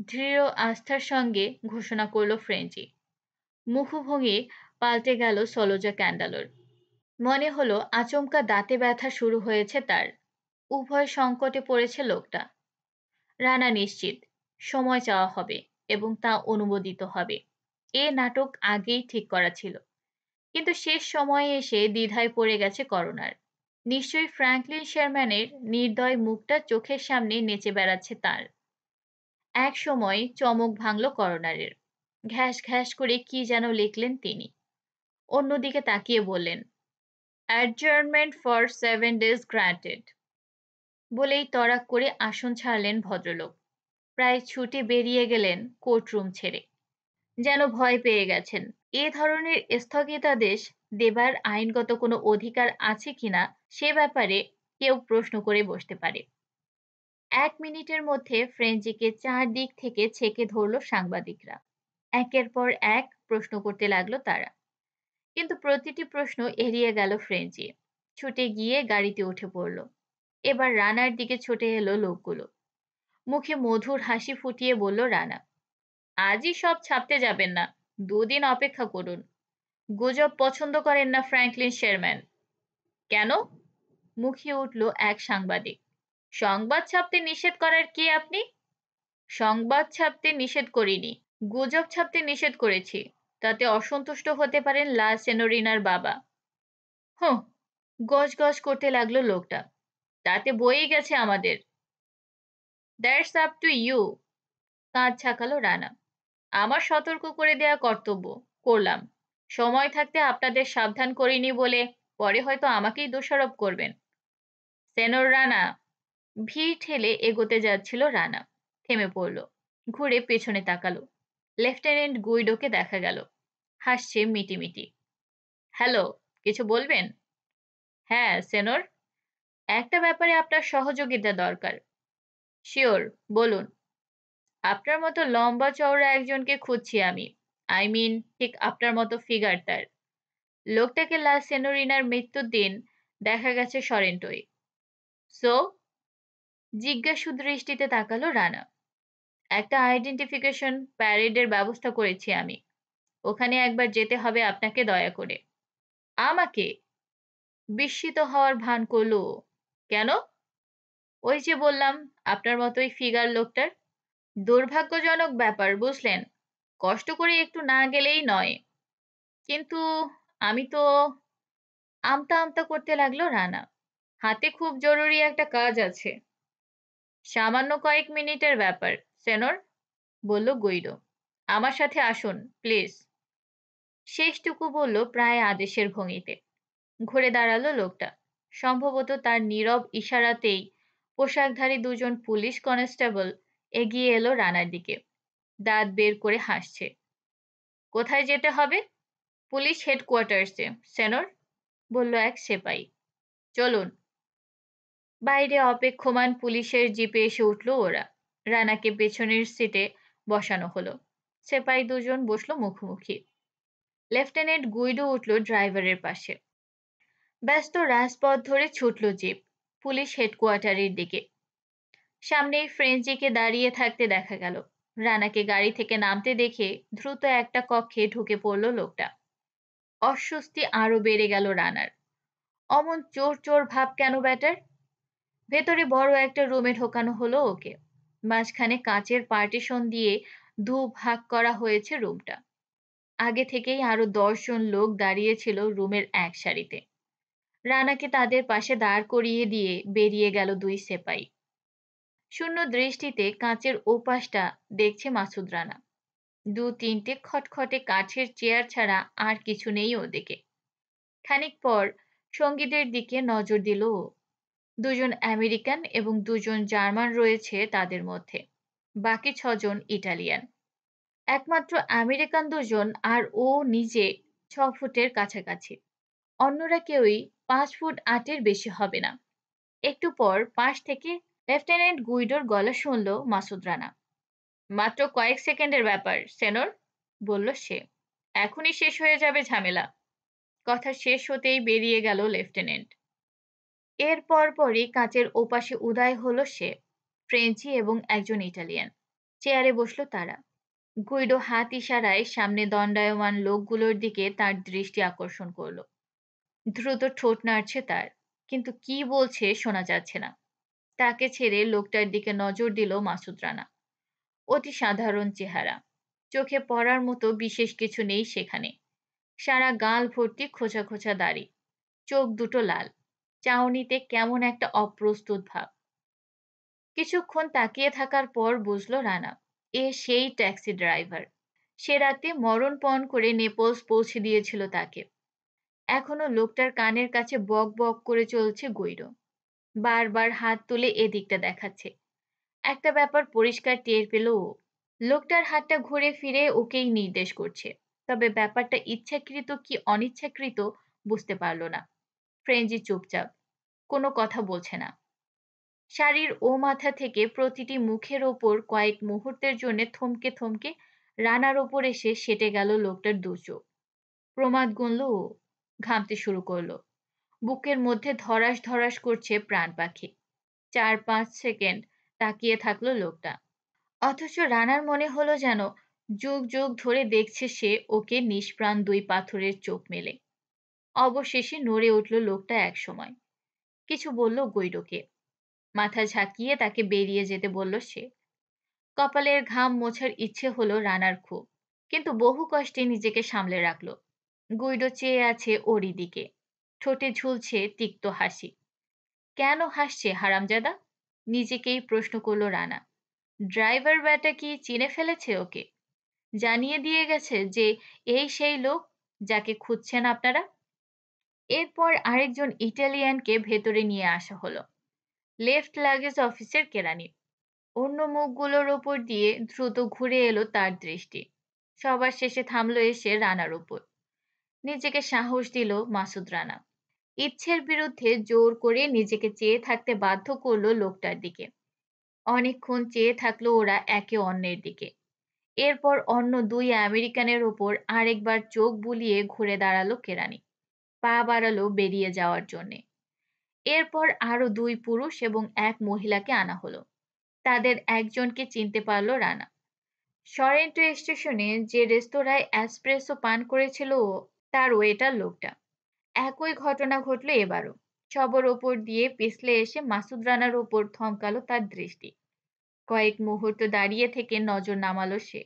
দৃঢ় আস্থার সঙ্গে ঘোষণা করল ফ্রেঞ্চি। মুখভঙ্গি পাল্টে গেল সলোজা ক্যান্ডালোর। মনে হলো আচমকা দাঁতে ব্যথা শুরু হয়েছে তার। উভয় সংকটে পড়েছে লোকটা। রানা নিশ্চিত, সময় চাওয়া হবে এবং তা অনুমোদিত হবে। এ নাটক আগেই ঠিক করা ছিল। কিন্তু শেষ সময়ে এসে দ্বিধায় পড়ে গেছে করোনার নিশ্চয়ই ফ্র্যাঙ্কলিন শেরম্যানের নির্দয় মুখটা চোখের সামনে নেচে বেড়াচ্ছে তার। এক সময় চমক ভাঙল করোনারের ঘ্যাস ঘ্যাস করে কি যেন লিখলেন তিনি। অন্যদিকে তাকিয়ে বললেন adjournment for seven days granted বলেই তড়াক করে আসন ছাড়লেন ভদ্রলোক। প্রায় ছুটে বেরিয়ে গেলেন কোর্টরুম ছেড়ে। যেন ভয় পেয়ে গেছেন। এ ধরনের স্থগিতাদেশ দেবার আইনগত কোনো অধিকার আছে কিনা সে ব্যাপারে কেউ প্রশ্ন করে বসতে পারে। এক মিনিটের মধ্যে ফ্রেঞ্চিকে চারদিক থেকে ছেকে ধরল সাংবাদিকরা। একের পর এক প্রশ্ন করতে লাগল তারা। কিন্তু প্রতিটি প্রশ্ন এড়িয়ে গেল ফ্রেঞ্চি। ছুটে গিয়ে গাড়িতে উঠে পড়ল। এবার রানার দিকে ছুটে এলো লোকগুলো। মুখে মধুর হাসি ফুটিয়ে বলল, রানা আজই সব ছাপতে যাবেন না। দুদিন অপেক্ষা করুন। গুজব পছন্দ করেন না ফ্র্যাঙ্কলিন শেরম্যান। কেন? মুখিয়ে উঠল এক সাংবাদিক। সংবাদ ছাপতে নিষেধ করার কে আপনি? সংবাদ ছাপতে নিষেধ করিনি। গুজব ছাপতে নিষেধ করেছি। তাতে অসন্তুষ্ট হতে পারেন লা সেনোরিনার বাবা। হুঁ, গজ গজ করতে লাগল লোকটা। তাতে বই গেছে আমাদের। দ্যাটস আপ টু ইউ, কাঁধ ছাকালো রানা। আমার সতর্ক করে দেয়া কর্তব্য, করলাম। সময় থাকতে আপনাদের সাবধান করিনি বলে পরে হয়তো আমাকেই দোষারোপ করবেন। সেনর রানা, ভিড় ঠেলে এগোতে যাচ্ছিল রানা। থেমে পড়ল, ঘুরে পেছনে তাকালো। লেফটেন্যান্ট গুইডোকে দেখা গেল। হাসছে মিটিমিটি। হ্যালো, কিছু বলবেন? হ্যাঁ সেনর। একটা ব্যাপারে আপনার সহযোগিতা দরকার। শিওর, বলুন। আপনার মতো লম্বা চওড়া একজনকে খুঁজছি আমি। আই মিন ঠিক আপনার মতো ফিগার তার। লোকটাকে লা সেনোরিনার মৃত্যুর দিন দেখা গেছে সরেন্টোয়। সো জিজ্ঞাসু দৃষ্টিতে তাকালো রানা। একটা আইডেন্টিফিকেশন প্যারেডের ব্যবস্থা করেছি আমি। ওখানে একবার যেতে হবে আপনাকে দয়া করে। আমাকে বিস্মিত হওয়ার ভান করল। কেন? ওই যে বললাম, আপনার মতোই ফিগার লোকটার দুর্ভাগ্যজনক ব্যাপার, বুঝলেন? কষ্ট করে একটু না গেলেই নয়। কিন্তু আমি তো আমতা আমতা করতে লাগল রানা। হাতে খুব জরুরি একটা কাজ আছে। সামান্য কয়েক মিনিটের ব্যাপার, সেনর? বলল গৈরো। আমার সাথে আসুন, প্লিজ। শেষটুকু বলল প্রায় আদেশের ভঙ্গিতে। ঘুরে দাঁড়াল লোকটা। সম্ভবত তার নীরব ইশারাতেই পোশাকধারী দুজন পুলিশ কনস্টেবল এগিয়ে এলো রানার দিকে। দাঁত বের করে হাসছে। কোথায় যেতে হবে? পুলিশ হেডকোয়ার্টার্সে, সেনর? বলল এক সেপাই। চলুন। বাইরে অপেক্ষমান পুলিশের জিপে এসে উঠল ওরা। রানাকে পেছনের সিটে বসানো হলো। সেপাই দুজন বসল মুখোমুখি। লেফটেন্যান্ট গুইডো উঠল ড্রাইভারের পাশে। ব্যস্ত রাজপথ ধরে ছুটল জিপ। পুলিশ হেডকোয়ার্টারের দিকে। সামনেই ফ্রেঞ্চিকে দাঁড়িয়ে থাকতে দেখা গেল। রানাকে গাড়ি থেকে নামতে দেখে দ্রুত একটা কক্ষে ঢুকে পড়ল লোকটা। অস্বস্তি আরও বেড়ে গেল রানার। অমন চোর চোর ভাব কেন ব্যাটার? ভেতরে বড় একটা রুমে ঢোকানো হলো ওকে। মাঝখানে কাঁচের পার্টিশন দিয়ে দু ভাগ করা হয়েছে রুমটা। আগে থেকেই আরও দশজন লোক দাঁড়িয়েছিল রুমের এক সারিতে। রানাকে তাদের পাশে দাঁড় করিয়ে দিয়ে বেরিয়ে গেল দুই সেপাই। শূন্য দৃষ্টিতে কাঁচের ওপাশটা দেখছে মাসুদ রানা। দু তিনটে খটখটে কাঠের চেয়ার ছাড়া আর কিছু নেই ওদিকে। খানিক পর সঙ্গীদের দিকে নজর দিল দুজন আমেরিকান এবং দুজন জার্মান রয়েছে তাদের মধ্যে। বাকি ছজন ইটালিয়ান। একমাত্র আমেরিকান দুজন আর ও নিজে ছ ফুটের কাছাকাছি। অন্যরা কেউই পাঁচ ফুট আটের বেশি হবে না। একটু পর পাশ থেকে লেফটেন্যান্ট গুইডোর গলা শুনল মাসুদ রানা। মাত্র কয়েক সেকেন্ডের ব্যাপার, সেনর, বলল সে। এখনই শেষ হয়ে যাবে ঝামেলা। কথা শেষ হতেই বেরিয়ে গেল লেফটেন্যান্ট। এর পর পরই কাঁচের ওপাশে উদয় হলো সে, ফ্রেঞ্চি এবং একজন ইটালিয়ান। চেয়ারে বসল তারা। গুইডো হাত ইশারায় সামনে দণ্ডায়মান লোকগুলোর দিকে তার দৃষ্টি আকর্ষণ করল। দ্রুত ঠোঁট নাড়ছে তার, কিন্তু কি বলছে শোনা যাচ্ছে না। তাকে ছেড়ে লোকটার দিকে নজর দিল মাসুদ রানা। অতি সাধারণ চেহারা। চোখে পড়ার মতো বিশেষ কিছু নেই সেখানে। সারা গাল ভর্তি খোঁচা খোঁচা দাড়ি। চোখ দুটো লাল। চাউনিতে কেমন একটা অপ্রস্তুত ভাব। কিছুক্ষণ তাকিয়ে থাকার পর বুঝলো রানা, এ সেই ট্যাক্সি ড্রাইভার। সে রাতে মরণপণ করে নেপলস পৌঁছে দিয়েছিল তাকে। এখনও লোকটার কানের কাছে বক বক করে চলছে গৈর। বারবার হাত তুলে এদিকটা দেখাচ্ছে। একটা ব্যাপার পরিষ্কার টের পেল ও। লোকটার হাতটা ঘুরে ফিরে ওকেই নির্দেশ করছে। তবে ব্যাপারটা ইচ্ছাকৃত কি অনিচ্ছাকৃত বুঝতে পারল না। ফ্রেঞ্জি চুপচাপ, কোনো কথা বলছে না। শাড়ির ও মাথা থেকে প্রতিটি মুখের ওপর কয়েক মুহূর্তের জন্য থমকে থমকে রানার ওপর এসে সেটে গেল লোকটার দু চোখ। প্রমাদ গুনল ও ঘামতে শুরু করল। বুকের মধ্যে ধরাস ধরাস করছে প্রাণ পাখি। চার পাঁচ সেকেন্ড তাকিয়ে থাকল লোকটা। অথচ রানার মনে হলো যেন যুগ যুগ ধরে দেখছে সে ওকে নিষ্প্রাণ দুই পাথরের চোখ মেলে। অবশেষে নড়ে উঠল লোকটা এক সময়। কিছু বলল গৈরকে। মাথা ঝাঁকিয়ে তাকে বেরিয়ে যেতে বলল সে। কপালের ঘাম মোছার ইচ্ছে হলো রানার খুব। কিন্তু বহু কষ্টে নিজেকে সামলে রাখল। গুইডো চেয়ে আছে ওরই দিকে। ঠোঁটে ঝুলছে তিক্ত হাসি। কেন হাসছে হারামজাদা? নিজেকেই প্রশ্ন করল রানা। ড্রাইভার ব্যাটা কি চিনে ফেলেছে ওকে? জানিয়ে দিয়ে গেছে যে এই সেই লোক যাকে খুঁজছেন আপনারা? এরপর আরেকজন ইটালিয়ানকে ভেতরে নিয়ে আসা হলো। লেফট লাগেজ অফিসের কেরানি। অন্য মুখগুলোর ওপর দিয়ে দ্রুত ঘুরে এলো তার দৃষ্টি। সবার শেষে থামলো এসে রানার উপর নিজেকে সাহস দিল মাসুদ রানা। ইচ্ছের বিরুদ্ধে জোর করে নিজেকে চেয়ে থাকতে বাধ্য করল লোকটার দিকে। অনেকক্ষণ চেয়ে থাকল ওরা একে অন্যের দিকে। এরপর অন্য দুই আমেরিকানের ওপর আরেকবার চোখ বুলিয়ে ঘুরে দাঁড়াল কেরানি। পা বাড়ালো বেরিয়ে যাওয়ার জন্যে। এরপর আরও দুই পুরুষ এবং এক মহিলাকে আনা হলো। তাদের একজনকে চিনতে পারল রানা। সরেন্টো স্টেশনে যে রেস্তোরাঁয় অ্যাসপ্রেসো পান করেছিল তার ওয়েটার লোকটা। একই ঘটনা ঘটল এবারও। সবর ওপর দিয়ে পিছলে এসে মাসুদ রানার ওপর থমকালো তার দৃষ্টি। কয়েক মুহূর্ত দাঁড়িয়ে থেকে নজর নামালো সে।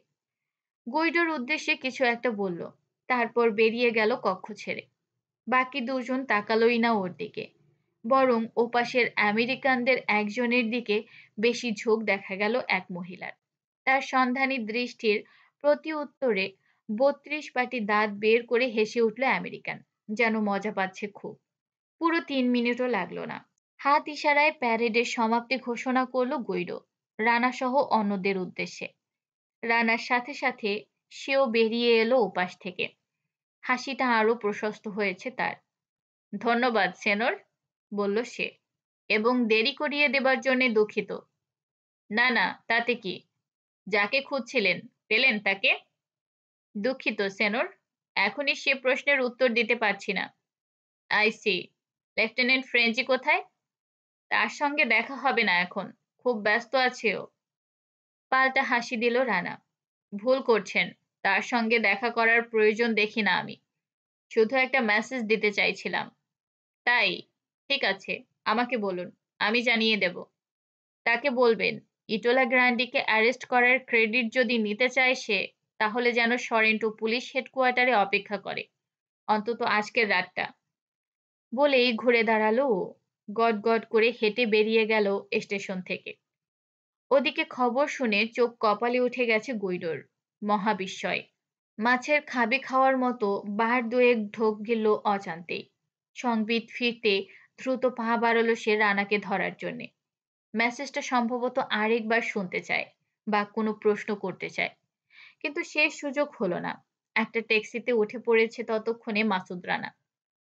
গুইডোর উদ্দেশ্যে কিছু একটা বলল, তারপর বেরিয়ে গেল কক্ষ ছেড়ে। বাকি দুজন তাকালোই না ওর দিকে। বরং ওপাশের আমেরিকানদের একজনের দিকে বেশি ঝোঁক দেখা গেল এক মহিলার। তার সন্ধানী দৃষ্টির প্রতি উত্তরে বত্রিশ পাটি দাঁত বের করে হেসে উঠল আমেরিকান। যেন মজা পাচ্ছে খুব। পুরো তিন মিনিটও লাগল না। হাত ইশারায় প্যারেডের সমাপ্তি ঘোষণা করল গৈর রানা সহ অন্যদের উদ্দেশ্যে। রানার সাথে সাথে সেও বেরিয়ে এলো ওপাশ থেকে। হাসিটা আরও প্রশস্ত হয়েছে তার। ধন্যবাদ, সেনর, বলল সে, এবং দেরি করিয়ে দেবার জন্য দুঃখিত। না না, তাতে কি? যাকে খুঁজছিলেন, পেলেন তাকে? দুঃখিত, সেনর। এখনই সে প্রশ্নের উত্তর দিতে পারছি না। আই সি লেফটেন্যান্ট ফ্রেঞ্চি কোথায়? তার সঙ্গে দেখা হবে না এখন। খুব ব্যস্ত আছে ও। পাল্টা হাসি দিল রানা। ভুল করছেন। তার সঙ্গে দেখা করার প্রয়োজন দেখি না আমি। শুধু একটা মেসেজ দিতে চাইছিলাম। তাই। ঠিক আছে। আমাকে বলুন। আমি জানিয়ে দেব। তাকে বলবেন, ইটোলা গ্র্যান্ডিকে অ্যারেস্ট করার ক্রেডিট যদি নিতে চায় সে তাহলে যেন সরেন্টো পুলিশ হেডকোয়ার্টারে অপেক্ষা করে। অন্তত আজকের রাতটা। বলেই ঘুরে দাঁড়াল গট গট করে হেঁটে বেরিয়ে গেল স্টেশন থেকে। ওদিকে খবর শুনে চোখ কপালে উঠে গেছে গৈডোর মহাবিস্ময়। মাছের খাবে খাওয়ার মতো বার দুয়েক ঢোক গেল অজান্তেই সংবিত ফিরতে দ্রুত পা বাড়ালো সে রানাকে ধরার জন্যে। মেসেজটা সম্ভবত আরেকবার শুনতে চায় বা কোনো প্রশ্ন করতে চায়। কিন্তু শেষ সুযোগ হলো না। একটা ট্যাক্সিতে উঠে পড়েছে ততক্ষণে মাসুদ রানা।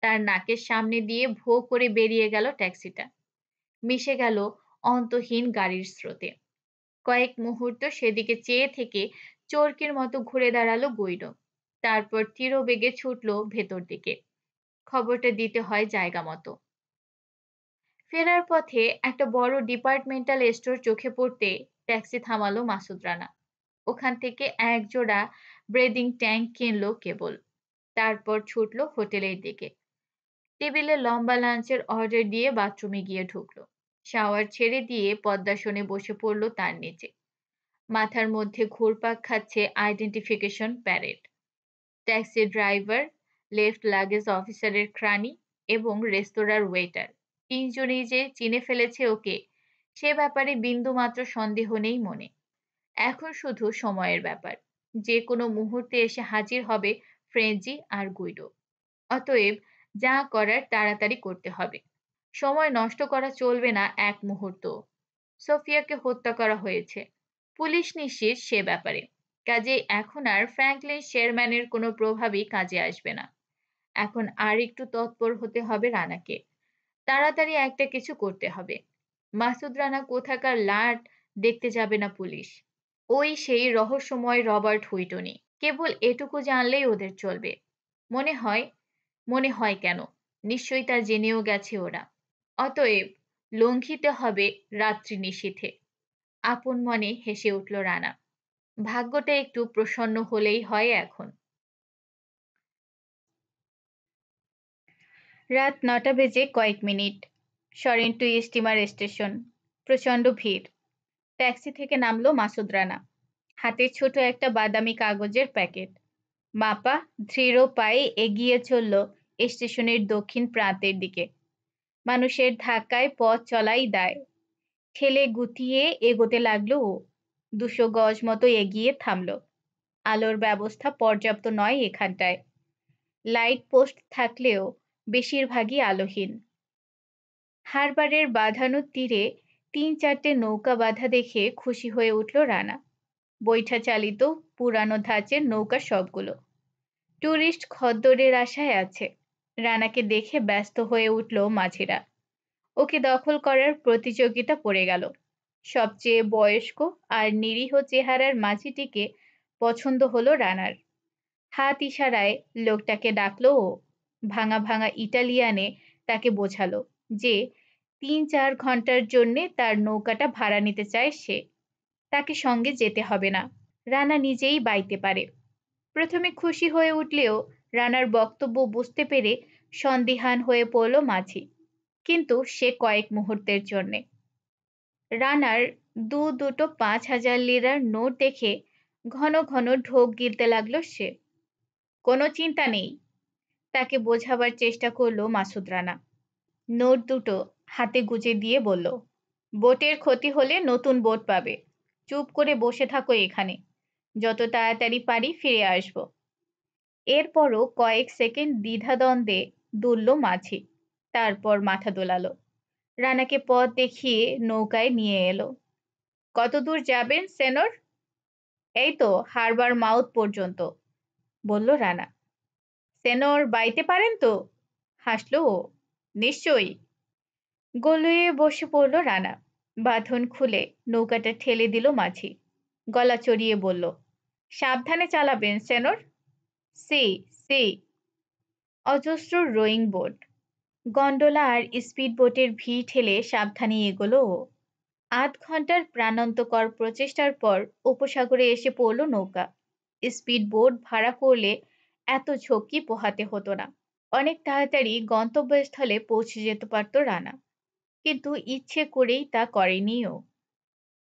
তার নাকের সামনে দিয়ে ভো করে বেরিয়ে গেল ট্যাক্সিটা। মিশে গেল অন্তহীন গাড়ির স্রোতে। কয়েক মুহূর্ত সেদিকে চেয়ে থেকে চরকির মতো ঘুরে দাঁড়াল গৈর। তারপর তীরবেগে ছুটল ভেতর দিকে। খবরটা দিতে হয় জায়গা মতো। ফেরার পথে একটা বড় ডিপার্টমেন্টাল স্টোর চোখে পড়তে ট্যাক্সি থামালো মাসুদ রানা। ওখান থেকে এক জোড়া ব্রেদিং ট্যাঙ্ক কিনলো কেবল। তারপর ছুটলো হোটেলের দিকে। টেবিলে লম্বা লাঞ্চের অর্ডার দিয়ে বাথরুমে গিয়ে ঢুকলো। শাওয়ার ছেড়ে দিয়ে পদ্মাসনে বসে পড়ল তার নিচে। মাথার মধ্যে ঘুরপাক খাচ্ছে identification parade taxi driver left luggage অফিসারের ক্রানি এবং রেস্তোরাঁর ওয়েটার তিনজনেই যে চিনে ফেলেছে ওকে, সে ব্যাপারে বিন্দুমাত্র সন্দেহ নেই মনে। এখন শুধু সময়ের ব্যাপার। যে কোনো মুহূর্তে এসে হাজির হবে ফ্রেঞ্জি আর গুইডো। অতএব যা করার তাড়াতাড়ি করতে হবে। সময় নষ্ট করা চলবে না এক মুহূর্ত। সোফিয়াকে হত্যা করা হয়েছে। পুলিশ নিশ্চিত সে ব্যাপারে। কাজে এখন আর ফ্র্যাঙ্কলিন শেরম্যানের কোনো প্রভাবই কাজে আসবে না। এখন আর একটু তৎপর হতে হবে রানাকে। তাড়াতাড়ি একটা কিছু করতে হবে। মাসুদ রানা কোথাকার লাট দেখতে যাবে না পুলিশ। ওই সেই রহস্যময় রবার্ট হুইটনি। কেবল এটুকু জানলেই ওদের চলবে। মনে হয় মনে হয় কেন? নিশ্চয়ই তা জেনেও গেছে ওরা। অতএব লঙ্ঘিতে হবে রাত্রি নিশীথে আপন মনে হেসে উঠল রানা। ভাগ্যটা একটু প্রসন্ন হলেই হয় এখন। রাত নটা বেজে কয়েক মিনিট। Two steamer station. প্রচণ্ড ভিড়। ট্যাক্সি থেকে নামলো মাসুদ রানা। হাতে ছোট একটা বাদামি কাগজের প্যাকেট। মাপা দৃঢ় পায়ে এগিয়ে চলল স্টেশনের দক্ষিণ প্রান্তের দিকে। মানুষের ধাক্কায় পথ চলাই দায়। ঠেলে গুটিয়ে এগোতে লাগল ও। দুশো গজ মতো এগিয়ে থামল। আলোর ব্যবস্থা পর্যাপ্ত নয় এখানটায়। লাইট পোস্ট থাকলেও বেশিরভাগই আলোহীন। হারবারের বাঁধানো তীরে তিন চারটে নৌকা বাঁধা দেখে খুশি হয়ে উঠল রানা। বৈঠা চালিত পুরানো ধাঁচের নৌকা সবগুলো। টুরিস্ট খদ্দরের আশায় আছে। রানাকে দেখে ব্যস্ত হয়ে উঠল মাঝিরা। ওকে দখল করার প্রতিযোগিতা পড়ে গেল। সবচেয়ে বয়স্ক আর নিরীহ চেহারার মাঝিটিকে পছন্দ হলো রানার। হাত ইশারায় লোকটাকে ডাকলো ও ভাঙা ভাঙা ইটালিয়ানে তাকে বোঝালো যে তিন চার ঘণ্টার জন্যে তার নৌকাটা ভাড়া নিতে চায় সে। তাকে সঙ্গে যেতে হবে না। রানা নিজেই বাইতে পারে। প্রথমে খুশি হয়ে উঠলেও রানার বক্তব্য বুঝতে পেরে সন্দিহান হয়ে পড়ল মাঝি। কিন্তু সে কয়েক মুহূর্তের জন্যে। রানার দু দুটো পাঁচ হাজার লিরার নোট দেখে ঘন ঘন ঢোক গিলতে লাগল সে। কোনো চিন্তা নেই। তাকে বোঝাবার চেষ্টা করল মাসুদ রানা। নোট দুটো হাতে গুজে দিয়ে বলল, বোটের ক্ষতি হলে নতুন বোট পাবে। চুপ করে বসে থাকো এখানে। যত তাড়াতাড়ি পারি ফিরে আসব এরপরও কয়েক সেকেন্ড দ্বিধাদ্বন্দ্বে দুলল মাঝি। তারপর মাথা দোলালো। রানাকে পথ দেখিয়ে নৌকায় নিয়ে এলো। কত দূর যাবেন, সেনর? এই তো হারবার মাউথ পর্যন্ত বলল রানা। সেনর বাইতে পারেন তো হাসলো ও। নিশ্চয়ই। গলুয়ে বসে পড়ল রানা। বাঁধন খুলে নৌকাটা ঠেলে দিল মাঝি। গলা চড়িয়ে বলল, সাবধানে চালাবেন, সেনর? সি সি। অজস্র রোয়িং বোট গন্ডোলা আর স্পিড বোটের ভিড় ঠেলে সাবধানে এগোলো ও। আধ ঘণ্টার প্রাণান্তকর প্রচেষ্টার পর উপসাগরে এসে পড়ল নৌকা। স্পিড বোট ভাড়া করলে এত ঝক্কি পোহাতে হতো না। অনেক তাড়াতাড়ি গন্তব্যস্থলে পৌঁছে যেতে পারত রানা। কিন্তু ইচ্ছে করেই তা করেনিও।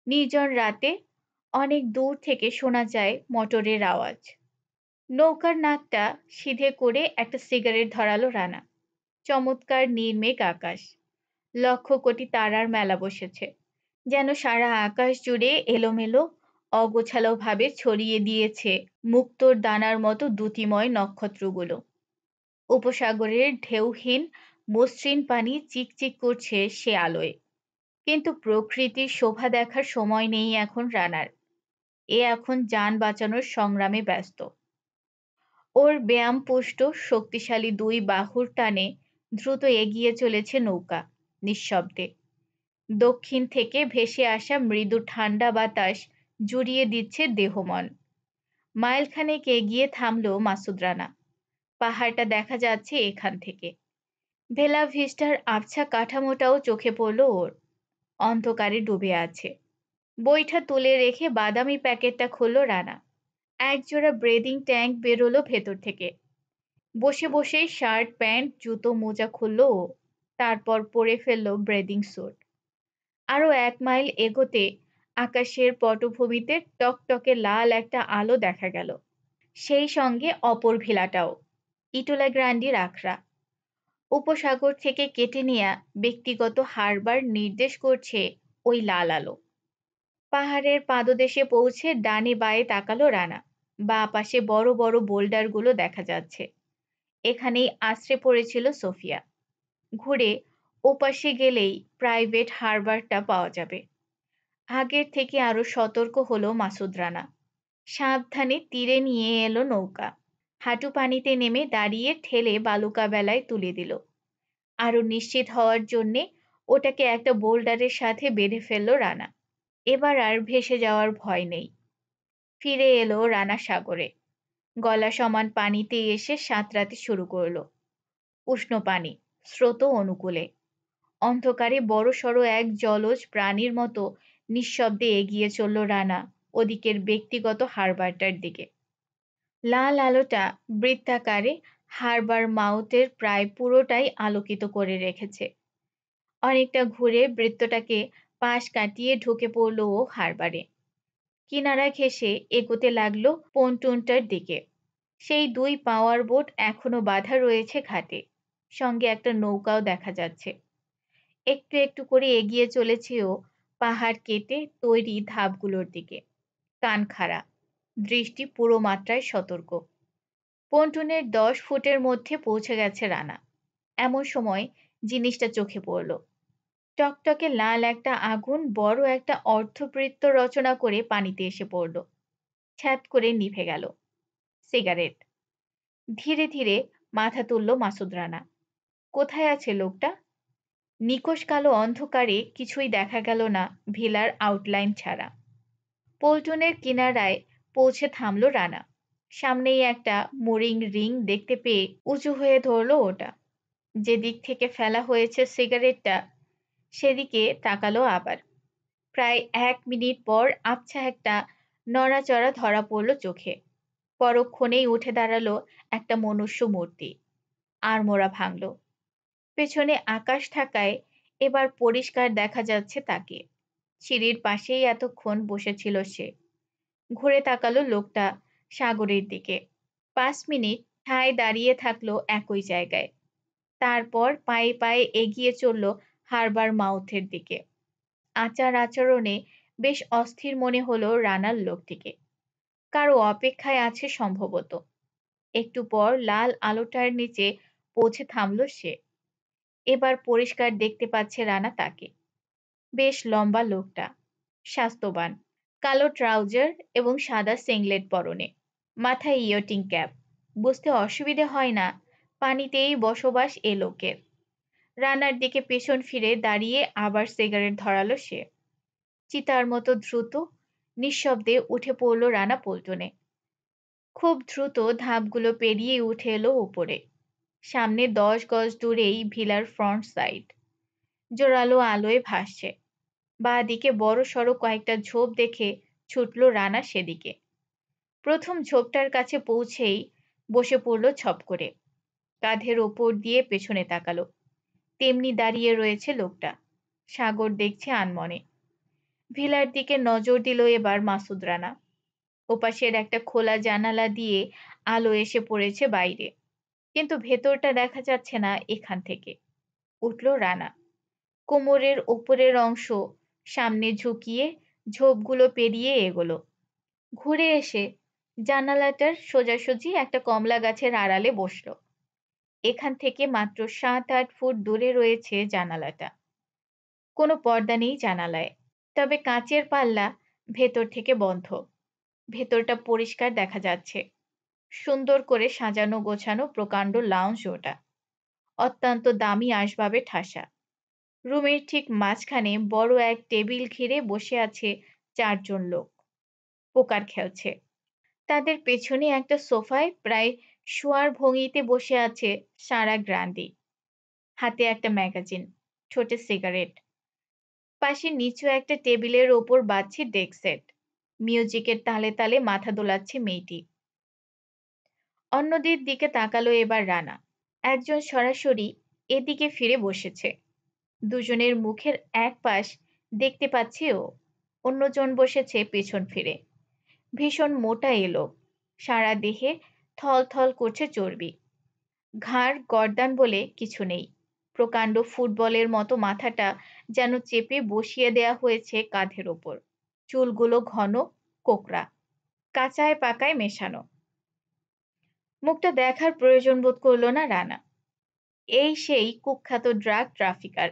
নির্জন রাতে অনেক দূর থেকে শোনা যায় মোটরের আওয়াজ। নৌকার নাকটা সিধে করে একটা সিগারেট ধরালো রানা। চমৎকার নির্মেঘ আকাশ। লক্ষ কোটি তারার মেলা বসেছে। যেন সারা আকাশ জুড়ে এলোমেলো, অগোছালোভাবে ছড়িয়ে দিয়েছে মুক্তোর দানার মতো দ্যুতিময় নক্ষত্রগুলো। উপসাগরের ঢেউহীন মসৃণ পানি চিকচিক করছে সে আলোয়। কিন্তু প্রকৃতির শোভা দেখার সময় নেই এখন রানার। এ এখন যান বাঁচানোর সংগ্রামে ব্যস্ত। ওর ব্যায়াম পুষ্ট, শক্তিশালী দুই বাহুর টানে দ্রুত এগিয়ে চলেছে নৌকা, নিঃশব্দে। দক্ষিণ থেকে ভেসে আসা মৃদু ঠান্ডা বাতাস জুড়িয়ে দিচ্ছে দেহমন। মাইলখানেক এগিয়ে থামল মাসুদ রানা। পাহাড়টা দেখা যাচ্ছে এখান থেকে। ভেলা ভিস্টার আবছা কাঠামোটাও চোখে পড়ল ওর। অন্ধকারে ডুবে আছে। বইটা তুলে রেখে বাদামি প্যাকেটটা খুলল রানা। একজোড়া ব্রেদিং ট্যাঙ্ক বেরোলো ভেতর থেকে। বসে বসেই শার্ট, প্যান্ট, জুতো, মোজা খুলল ও তারপর পরে ফেলল ব্রেদিং স্যুট। আরও এক মাইল এগোতে আকাশের পটভূমিতে টকটকে লাল একটা আলো দেখা গেল। সেই সঙ্গে অপর ভিলাটাও। ইটোলা গ্র্যান্ডির আখড়া। উপসাগর থেকে কেটে নেয়া ব্যক্তিগত হারবার নির্দেশ করছে ওই লাল আলো। পাহাড়ের পাদদেশে পৌঁছে ডানে বায়ে তাকালো রানা। বা পাশে বড় বড় বোল্ডারগুলো দেখা যাচ্ছে। এখানেই আশ্রে পড়েছিল সোফিয়া। ঘুরে ওপাশে গেলেই প্রাইভেট হারবারটা পাওয়া যাবে। আগের থেকে আরও সতর্ক হলো মাসুদ রানা। সাবধানে তীরে নিয়ে এলো নৌকা। হাঁটু পানিতে নেমে দাঁড়িয়ে ঠেলে বালুকা বেলায় তুলে দিল। আরও নিশ্চিত হওয়ার জন্যে ওটাকে একটা বোল্ডারের সাথে বেঁধে ফেলল রানা। এবার আর ভেসে যাওয়ার ভয় নেই। ফিরে এলো রানা সাগরে। গলা সমান পানিতে এসে সাঁতরাতে শুরু করল। উষ্ণ পানি, স্রোত অনুকূলে। অন্ধকারে বড়সড় এক জলজ প্রাণীর মতো নিঃশব্দে এগিয়ে চলল রানা ওদিকের ব্যক্তিগত হারবারটার দিকে। লাল আলোটা বৃত্তাকারে হারবার মাউথের প্রায় পুরোটাই আলোকিত করে রেখেছে। অনেকটা ঘুরে বৃত্তটাকে পাশ কাটিয়ে ঢুকে পড়ল ও হারবারে। কিনারা ঘেঁষে এগোতে লাগল পন্টুনটার দিকে। সেই দুই পাওয়ার বোট এখনও বাধা রয়েছে ঘাটে। সঙ্গে একটা নৌকাও দেখা যাচ্ছে। একটু একটু করে এগিয়ে চলেছে ও পাহাড় কেটে তৈরি ধাপগুলোর দিকে। কান খাড়া দৃষ্টি পুরো মাত্রায় সতর্ক। পন্টুনের দশ ফুটের মধ্যে পৌঁছে গেছে রানা। এমন সময় জিনিসটা চোখে পড়ল। টকটকে লাল একটা আগুন, বড় একটা অর্ধবৃত্ত রচনা করে পানিতে এসে পড়ল। ছ্যাত করে নিভে গেল। সিগারেট। ধীরে ধীরে মাথা তুলল মাসুদ রানা। কোথায় আছে লোকটা? নিকোষ কালো অন্ধকারে কিছুই দেখা গেল না ভিলার আউটলাইন ছাড়া। পল্টনের কিনারায় পৌঁছে থামলো রানা। সামনেই একটা মোরিং রিং দেখতে পেয়ে উঁচু হয়ে ধরলো ওটা। যেদিক থেকে ফেলা হয়েছে সিগারেটটা, সেদিকে তাকালো আবার। প্রায় এক মিনিট পর আবছা একটা নড়াচড়া ধরা পড়ল চোখে। পরক্ষণেই উঠে দাঁড়াল একটা মনুষ্য মূর্তি। আর মোড়া ভাঙল। পেছনে আকাশ থাকায় এবার পরিষ্কার দেখা যাচ্ছে তাকে। সিঁড়ির পাশেই এতক্ষণ বসেছিল সে। ঘুরে তাকালো লোকটা সাগরের দিকে। পাঁচ মিনিট ঠায় দাঁড়িয়ে থাকল একই জায়গায়। তারপর পায়ে পায়ে এগিয়ে চলল হারবার মাউথের দিকে। আচার আচরণে বেশ অস্থির মনে হলো রানার লোকটিকে। কারও অপেক্ষায় আছে সম্ভবত। একটু পর লাল আলোটার নিচে পৌঁছে থামল সে। এবার পরিষ্কার দেখতে পাচ্ছে রানা তাকে। বেশ লম্বা লোকটা, স্বাস্থ্যবান। কালো ট্রাউজার এবং সাদা সিংলেট পরনে। মাথায় ইয়টিং ক্যাপ। বুঝতে অসুবিধে হয় না, পানিতেই বসবাস এ লোকের। রানার দিকে পেছন ফিরে দাঁড়িয়ে আবার সিগারেট ধরালো সে। চিতার মতো দ্রুত, নিঃশব্দে উঠে পড়ল রানা পল্টনে। খুব দ্রুত ধাপগুলো পেরিয়ে উঠে এলো উপরে। সামনে দশ গজ দূরেই ভিলার ফ্রন্ট সাইড। জোরালো আলোয় ভাসছে। বা দিকে বড় সড়ো কয়েকটা ঝোপ দেখে ছুটল রানা সেদিকে। প্রথম ঝোপটার কাছে পৌঁছেই বসে পড়ল ছপ করে। কাঁধের ওপর দিয়ে পেছনে তাকালো। তেমনি দাঁড়িয়ে রয়েছে লোকটা। সাগর দেখছে আনমনে। ভিলার দিকে নজর দিল এবার মাসুদ রানা। ওপাশের একটা খোলা জানালা দিয়ে আলো এসে পড়েছে বাইরে। কিন্তু ভেতরটা দেখা যাচ্ছে না এখান থেকে। উঠল রানা। কোমরের ওপরের অংশ সামনে ঝুঁকিয়ে ঝোপগুলো পেরিয়ে এগোলো। ঘুরে এসে জানালাটার সোজাসুজি একটা কমলা গাছের আড়ালে বসল। এখান থেকে মাত্র সাত, আট ফুট দূরে রয়েছে জানালাটা। কোনো পর্দা নেই জানালায়, তবে কাঁচের পাল্লা ভেতর থেকে বন্ধ। ভেতরটা পরিষ্কার দেখা যাচ্ছে। সুন্দর করে সাজানো গোছানো প্রকাণ্ড লাউঞ্জ ওটা। অত্যন্ত দামি আসবাবে ঠাসা। রুমের ঠিক মাঝখানে বড় এক টেবিল ঘিরে বসে আছে চারজন লোক। পোকার খেলছে। তাদের পেছনে একটা সোফায় প্রায় শোয়ার ভঙ্গিতে বসে আছে সারা গ্রান্ডি। হাতে একটা ম্যাগাজিন ছোটে সিগারেট। পাশে নিচু একটা টেবিলের ওপর বাজছে ডেক সেট। মিউজিকের তালে তালে মাথা দোলাচ্ছে মেয়েটি। অন্যদের দিকে তাকালো এবার রানা। একজন সরাসরি এদিকে ফিরে বসেছে। দুজনের মুখের এক পাশ দেখতে পাচ্ছে ও। অন্যজন বসেছে পেছন ফিরে। ভীষণ মোটা এলো সারা দেহে থল থল করছে চর্বি। ঘাড় গর্দান বলে কিছু নেই। প্রকাণ্ড ফুটবলের মতো মাথাটা যেন চেপে বসিয়ে দেয়া হয়েছে কাঁধের ওপর। চুলগুলো ঘন, কোকড়া। কাঁচায় পাকায় মেশানো। মুখটা দেখার প্রয়োজন বোধ করল না রানা। এই সেই কুখ্যাত ড্রাগ ট্রাফিকার।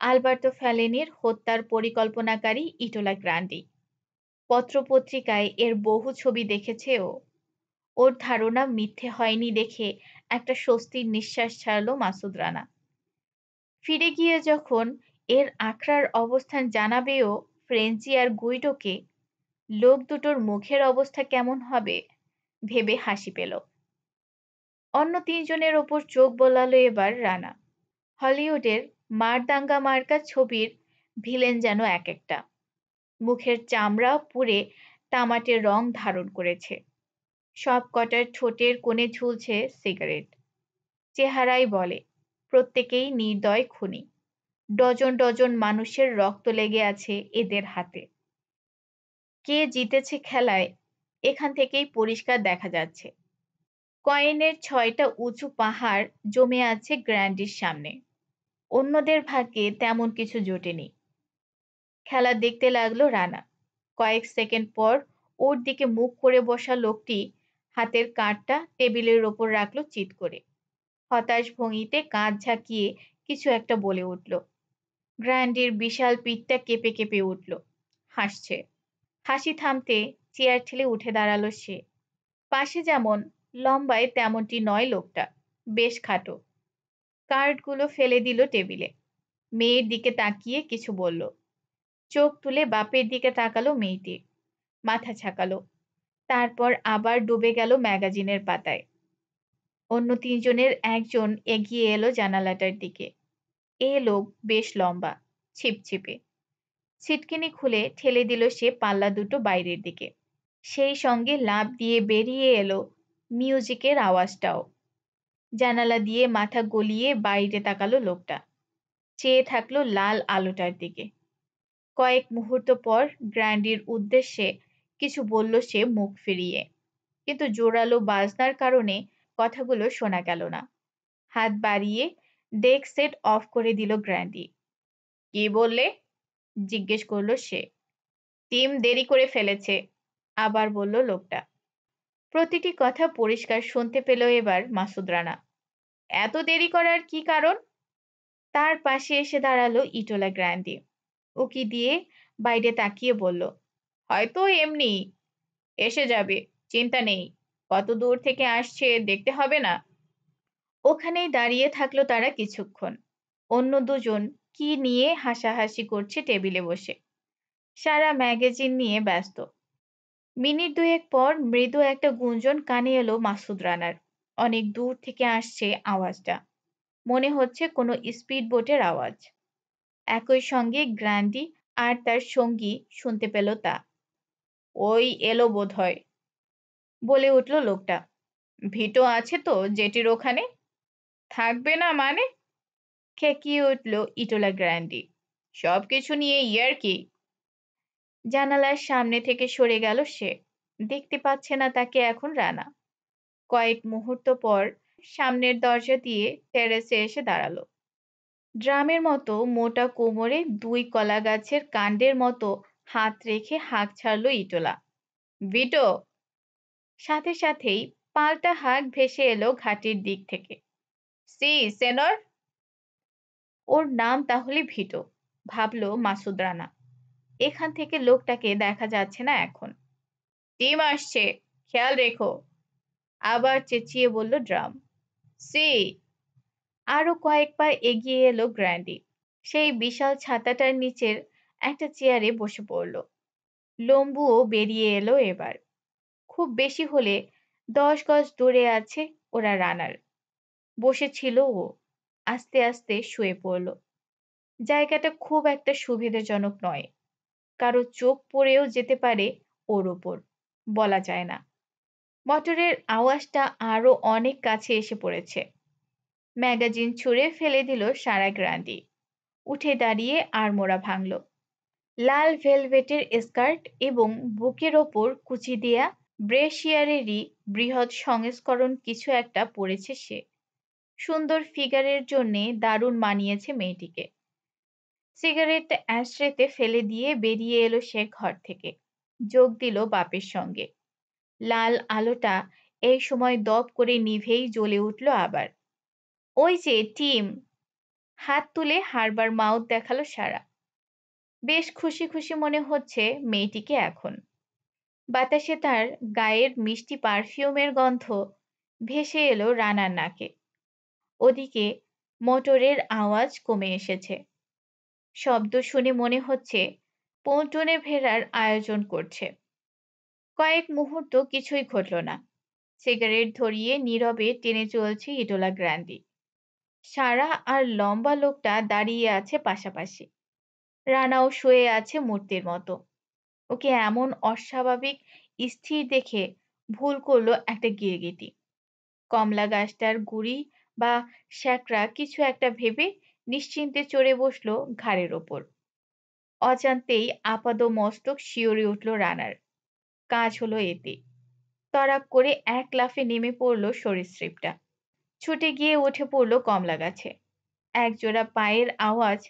আলবার্তো ফ্যালেনির হত্যার পরিকল্পনাকারী ইটোলা গ্রান্ডি। পত্রপত্রিকায় এর বহু ছবি দেখেছে ও ওর ধারণা মিথ্যে হয়নি দেখে একটা স্বস্তির নিঃশ্বাস ছাড়ল মাসুদ রানা। ফিরে গিয়ে যখন এর আখড়ার অবস্থান জানাবেও ফ্রেঞ্চি আর গুইডোকে, লোক দুটোর মুখের অবস্থা কেমন হবে ভেবে হাসি পেল। অন্য তিনজনের ওপর চোখ বোলালো এবার রানা। হলিউডের মারদাঙ্গা মার্কা ছবির ভিলেন যেন এক একটা মুখের চামড়া পুড়ে তামাটে রং ধারণ করেছে। সব কটার ঠোঁটের কোণে ঝুলছে সিগারেট। চেহারাই বলে, প্রত্যেকেই নির্দয় খুনি। ডজন ডজন মানুষের রক্ত লেগে আছে এদের হাতে। কে জিতেছে খেলায়, এখান থেকেই পরিষ্কার দেখা যাচ্ছে। কয়েনের ছয়টা উঁচু পাহাড় জমে আছে গ্র্যান্ডির সামনে। অন্যদের ভাগ্যে তেমন কিছু জোটেনি। খেলা দেখতে লাগল রানা। কয়েক সেকেন্ড পর ওর দিকে মুখ করে বসা লোকটি হাতের কাঠটা টেবিলের ওপর রাখল চিৎ করে। হতাশ ভঙ্গিতে কাঁধ ঝাঁকিয়ে কিছু একটা বলে উঠল। গ্র্যান্ডির বিশাল পিঠটা কেঁপে কেঁপে উঠল। হাসছে। হাসি থামতে চেয়ার ঠেলে উঠে দাঁড়াল সে। পাশে যেমন, লম্বায় তেমনটি নয় লোকটা। বেশ খাটো। কার্ডগুলো ফেলে দিল টেবিলে। মেয়ের দিকে তাকিয়ে কিছু বলল। চোখ তুলে বাপের দিকে তাকালো মেয়েটি। মাথা ছাকালো। তারপর আবার ডুবে গেল ম্যাগাজিনের পাতায়। অন্য তিনজনের একজন এগিয়ে এলো জানালাটার দিকে। এ লোক বেশ লম্বা, ছিপছিপে। ছিটকিনি খুলে ঠেলে দিল সে পাল্লা দুটো বাইরের দিকে। সেই সঙ্গে লাভ দিয়ে বেরিয়ে এলো মিউজিকের আওয়াজটাও। জানালা দিয়ে মাথা গলিয়ে বাইরে তাকালো লোকটা। চেয়ে থাকল লাল আলোটার দিকে। কয়েক মুহূর্ত পর গ্র্যান্ডির উদ্দেশ্যে কিছু বলল সে মুখ ফিরিয়ে। কিন্তু জোরালো বাজনার কারণে কথাগুলো শোনা গেল না। হাত বাড়িয়ে ডেক সেট অফ করে দিল গ্র্যান্ডি। কি বললে? জিজ্ঞেস করল সে। টিম দেরি করে ফেলেছে, আবার বলল লোকটা। প্রতিটি কথা পরিষ্কার শুনতে পেল এবার মাসুদ রানা। এত দেরি করার কি কারণ? তার পাশে এসে দাঁড়াল ইটোলা গ্র্যান্ডি উকি দিয়ে বাইরে তাকিয়ে বলল, হয়তো এমনি। এসে যাবে, চিন্তা নেই। কত দূর থেকে আসছে দেখতে হবে না। ওখানেই দাঁড়িয়ে থাকল তারা কিছুক্ষণ। অন্য দুজন কি নিয়ে হাসাহাসি করছে টেবিলে বসে। সারা ম্যাগাজিন নিয়ে ব্যস্ত। মিনিট দুয়েক পর মৃদু একটা গুঞ্জন কানে এলো মাসুদ রানার। অনেক দূর থেকে আসছে আওয়াজটা। মনে হচ্ছে কোনো স্পিড বোটের আওয়াজ। একই সঙ্গে গ্র্যান্ডি আর তার সঙ্গী শুনতে পেল তা। ওই এলো বোধ হয় বলে উঠল লোকটা। ভিটো আছে তো জেটির ওখানে? থাকবে না মানে? খেকিয়ে উঠল ইটোলা গ্র্যান্ডি সব কিছু নিয়ে ইয়ার কি? জানালার সামনে থেকে সরে গেল সে। দেখতে পাচ্ছে না তাকে এখন রানা। কয়েক মুহূর্ত পর সামনের দরজা দিয়ে টেরেসে এসে দাঁড়াল। ড্রামের মতো মোটা কোমরে দুই কলা গাছের কাণ্ডের মতো হাত রেখে হাঁক ছাড়লো ইটোলা। ভিটো! সাথে সাথেই পাল্টা হাঁক ভেসে এলো ঘাটির দিক থেকে। C, señor? ওর নাম তাহলে ভিটো, ভাবলো মাসুদ রানা। এখান থেকে লোকটাকে দেখা যাচ্ছে না এখন। টিম আসছে, খেয়াল রেখো। আবার চেঁচিয়ে বলল ড্রাম। সি। আরও কয়েকবার এগিয়ে এলো গ্র্যান্ডি। সেই বিশাল ছাতাটার নিচের একটা চেয়ারে বসে পড়ল। লম্বুও বেরিয়ে এলো এবার। খুব বেশি হলে দশ গজ দূরে আছে ওরা রানার। বসেছিল ও। আস্তে আস্তে শুয়ে পড়ল। জায়গাটা খুব একটা সুবিধাজনক নয়। কারও চোখ পড়েও যেতে পারে ওর ওপর। বলা যায় না। মোটরের আওয়াজটা আরও অনেক কাছে এসে পড়েছে। ম্যাগাজিন ছুঁড়ে ফেলে দিল সারা গ্রান্ডি উঠে দাঁড়িয়ে আড়মোড়া ভাঙল। লাল ভেলভেটের স্কার্ট এবং বুকের ওপর কুচি দেয়া ব্রেশিয়ারেরই বৃহৎ সংস্করণ কিছু একটা পরেছে সে। সুন্দর ফিগারের জন্যে দারুণ মানিয়েছে মেয়েটিকে। সিগারেটটা অ্যাশট্রেতে ফেলে দিয়ে বেরিয়ে এলো সে ঘর থেকে। যোগ দিল বাপের সঙ্গে। লাল আলোটা এই সময় দপ করে নিভেই জ্বলে উঠল আবার। ওই যে, টিম। হাত তুলে হারবার মাউথ দেখাল সারা। বেশ খুশি খুশি মনে হচ্ছে মেয়েটিকে এখন। বাতাসে তার গায়ের মিষ্টি পারফিউমের গন্ধ ভেসে এলো রানার নাকে। ওদিকে মোটরের আওয়াজ কমে এসেছে। শব্দ শুনে মনে হচ্ছে পৌটনে ফেরার আয়োজন করছে। কয়েক মুহূর্ত কিছুই ঘটল না। সিগারেট ধরিয়ে নীরবে টেনে চলছে ইটোলা গ্র্যান্ডি সারা আর লম্বা লোকটা দাঁড়িয়ে আছে পাশাপাশি। রানাও শুয়ে আছে মূর্তির মতো। ওকে এমন অস্বাভাবিক, স্থির দেখে ভুল করল একটা গিরগিটি। কমলা গাছটার গুড়ি বা শ্যাকরা কিছু একটা ভেবে নিশ্চিন্তে চড়ে বসল ঘাড়ের ওপর। অজান্তেই আপাদ মস্তক শিওরে উঠল রানার। কাজ হলো এতে। তরাক করে এক লাফে নেমে পড়ল সরীসৃপটা ছুটে গিয়ে উঠে পড়ল কমলা গাছে। একজোড়া পায়ের আওয়াজ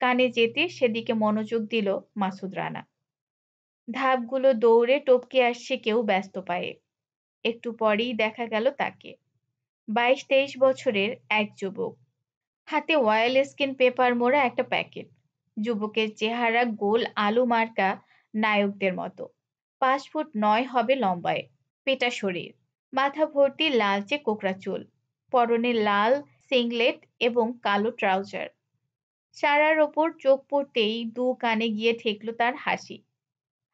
কানে যেতে সেদিকে মনোযোগ দিল মাসুদ রানা। ধাপগুলো দৌড়ে টপকে আসছে কেউ ব্যস্ত পায়ে। একটু পরেই দেখা গেল তাকে। বাইশ তেইশ বছরের এক যুবক। হাতে ওয়াইল স্কিন পেপার মোড়া একটা প্যাকেট যুবকের চেহারা গোল আলু মার্কা নায়কদের মতো। পাঁচ ফুট নয় হবে লম্বায়, পেটা শরীর। মাথা ভর্তি লালচে কোকড়া চুল। পরনে লাল সিংলেট এবং কালো ট্রাউজার সারার ওপর চোখ পড়তেই দু কানে গিয়ে ঠেকলো তার হাসি।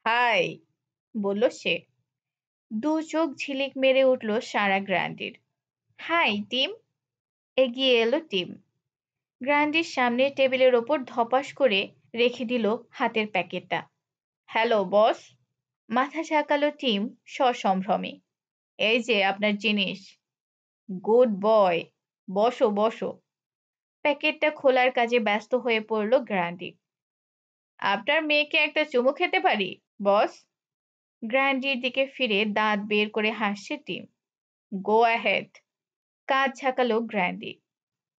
হাই, বলল সে। দু চোখ ঝিলিক মেরে উঠল সারা গ্র্যান্ডির। High, team. এগিয়ে এলো টিম। গ্র্যান্ডির সামনের টেবিলের ওপর ধপাস করে রেখে দিল হাতের প্যাকেটটা। Hello, boss. মাথা ঝাঁকালো টিম সসম্ভ্রমে। এই যে আপনার জিনিস। Good boy. বসো বসো। প্যাকেটটা খোলার কাজে ব্যস্ত হয়ে পড়ল গ্র্যান্ডি আপনার মেয়েকে একটা চুমু খেতে পারি, বস? গ্র্যান্ডির দিকে ফিরে দাঁত বের করে হাসছে টিম। গো অ্যাহেড কাজ ঝাঁকালো গ্র্যান্ডি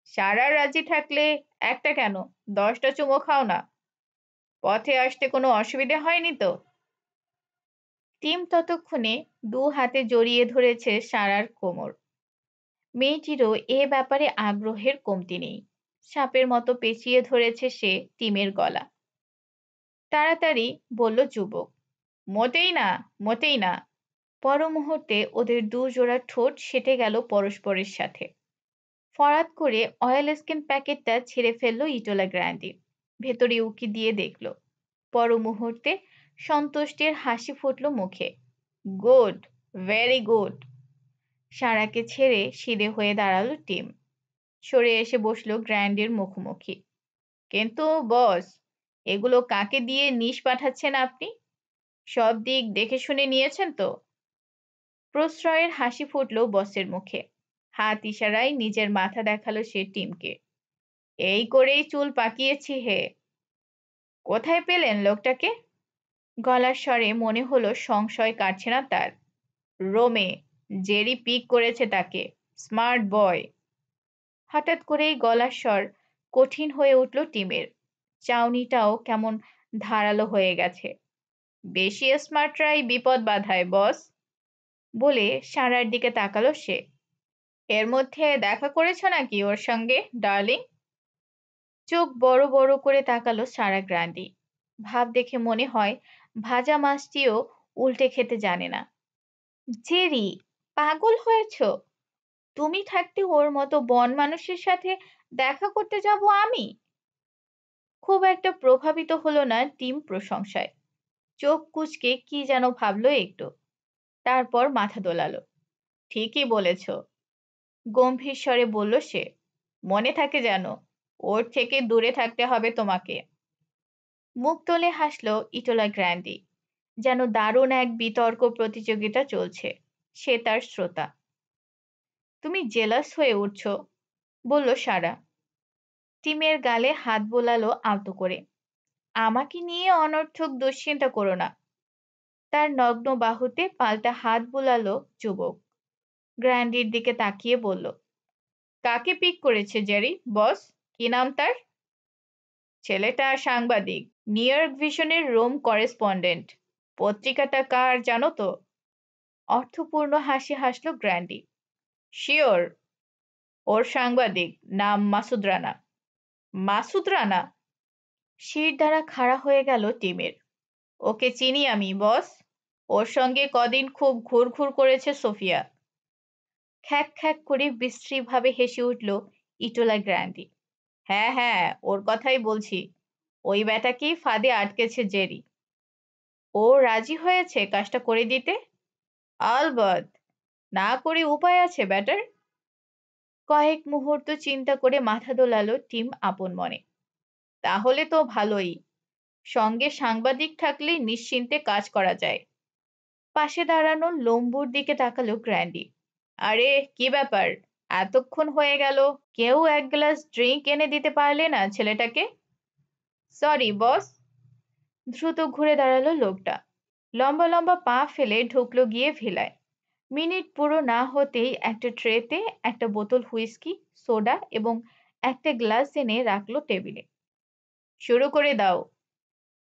সারা রাজি থাকলে একটা কেন? দশটা চুমো খাও না। পথে আসতে কোনো অসুবিধে হয়নি তো? টিম ততক্ষণে দু হাতে জড়িয়ে ধরেছে সারার কোমর। মেয়েটিরও এ ব্যাপারে আগ্রহের কমতি নেই। সাপের মতো পেঁচিয়ে ধরেছে সে টিমের গলা। তাড়াতাড়ি বলল যুবক, মোটেই না মোটেই না। পর মুহূর্তে ওদের দুজোড়া ঠোঁট সেটে গেল পরস্পরের সাথে। ফরাত করে অয়েল স্কিন প্যাকেটটা ছেড়ে ফেলল ইটোলা গ্র্যান্ডি ভেতরে উকি দিয়ে দেখল। পর মুহূর্তে সন্তুষ্টের হাসি ফুটল মুখে। Good, very good. সারাকে ছেড়ে সিধে হয়ে দাঁড়াল টিম। সরে এসে বসল গ্র্যান্ডের মুখোমুখি। কিন্তু বস, এগুলো কাকে দিয়ে নিশ পাঠাচ্ছেন আপনি? সব দিক দেখে শুনে নিয়েছেন তো? প্রশ্রয়ের হাসি ফুটল বসের মুখে। হাত ইশারায় নিজের মাথা দেখাল সে টিমকে। এই করেই চুল পাকিয়েছি হে। কোথায় পেলেন লোকটাকে? গলার স্বরে মনে হলো সংশয় কাটছে না তার। রোমে, জেরি পিক করেছে তাকে, স্মার্ট বয়। হঠাৎ করেই গলার স্বর কঠিন হয়ে উঠল টিমের। চাউনিটাও কেমন ধারালো হয়ে গেছে। বেশি স্মার্টরাই বিপদ বাধায়, বস, বলে সারার দিকে তাকালো সে। এর মধ্যে দেখা করেছ নাকি ওর সঙ্গে, ডার্লিং? চোখ বড় বড় করে তাকালো সারা গ্রান্ডি। ভাব দেখে মনে হয় ভাজা মাছটিও উল্টে খেতে জানে না। জেরি, পাগল হয়েছ? তুমি থাকতে ওর মতো বন মানুষের সাথে দেখা করতে যাব আমি? খুব একটা প্রভাবিত হলো না টিম প্রশংসায়। চোখ কুচকে কি যেন ভাবলো একটু। তারপর মাথা দোলালো। ঠিকই বলেছ। গম্ভীর স্বরে বলল সে। মনে থাকে যেন ওর থেকে দূরে থাকতে হবে তোমাকে। মুখ তোলে হাসলো ইটোলা গ্র্যান্ডি, যেন দারুণ এক বিতর্ক প্রতিযোগিতা চলছে। সে তার শ্রোতা। তুমি জেলাস হয়ে উঠছ, বলল সারা। টিমের গালে হাত বোলালো আলতো করে। আমাকে নিয়ে অনর্থক দুশ্চিন্তা করো না। তার নগ্ন বাহুতে পাল্টা হাত বোলালো যুবক। গ্র্যান্ডির দিকে তাকিয়ে বলল, কাকে পিক করেছে, জেরি? বস, কি নাম তার? ছেলেটা সাংবাদিক, নিউ ইয়র্ক ভিশনের রোম করেসপন্ডেন্ট। পত্রিকাটা কার জানো তো? অর্থপূর্ণ হাসি হাসল গ্র্যান্ডি। শিওর, ওর সাংবাদিক, নাম মাসুদ রানা। মাসুদ রানা? শির দ্বারা খাড়া হয়ে গেল টিমের। ওকে চিনি আমি, বস। ওর সঙ্গে কদিন খুব ঘুর ঘুর করেছে সোফিয়া। খ্যাক খ্যাক করে বিশ্রীভাবে হেসে উঠল ইটোলা গ্র্যান্ডি হ্যাঁ হ্যাঁ ওর কথাই বলছি। ওই ব্যাটাকেই ফাঁদে আটকেছে জেরি। ও রাজি হয়েছে কাজটা করে দিতে? আলবত, না করে উপায় আছে ব্যাটার? কয়েক মুহূর্ত চিন্তা করে মাথা দোলালো টিম আপন মনে। তাহলে তো ভালোই। সঙ্গে সাংবাদিক থাকলে নিশ্চিন্তে কাজ করা যায়। পাশে দাঁড়ানো লম্বুর দিকে তাকালো গ্র্যান্ডি আরে, কি ব্যাপার? এতক্ষণ হয়ে গেল। কেউ এক গ্লাস ড্রিঙ্ক এনে দিতে পারলে না ছেলেটাকে? Sorry, boss. দ্রুত ঘুরে দাঁড়াল লোকটা। লম্বা লম্বা পা ফেলে ঢুকলো গিয়ে ভিলায়। মিনিট পুরো না হতেই একটা ট্রেতে একটা বোতল হুইস্কি, সোডা এবং একটা গ্লাস এনে রাখল টেবিলে। শুরু করে দাও।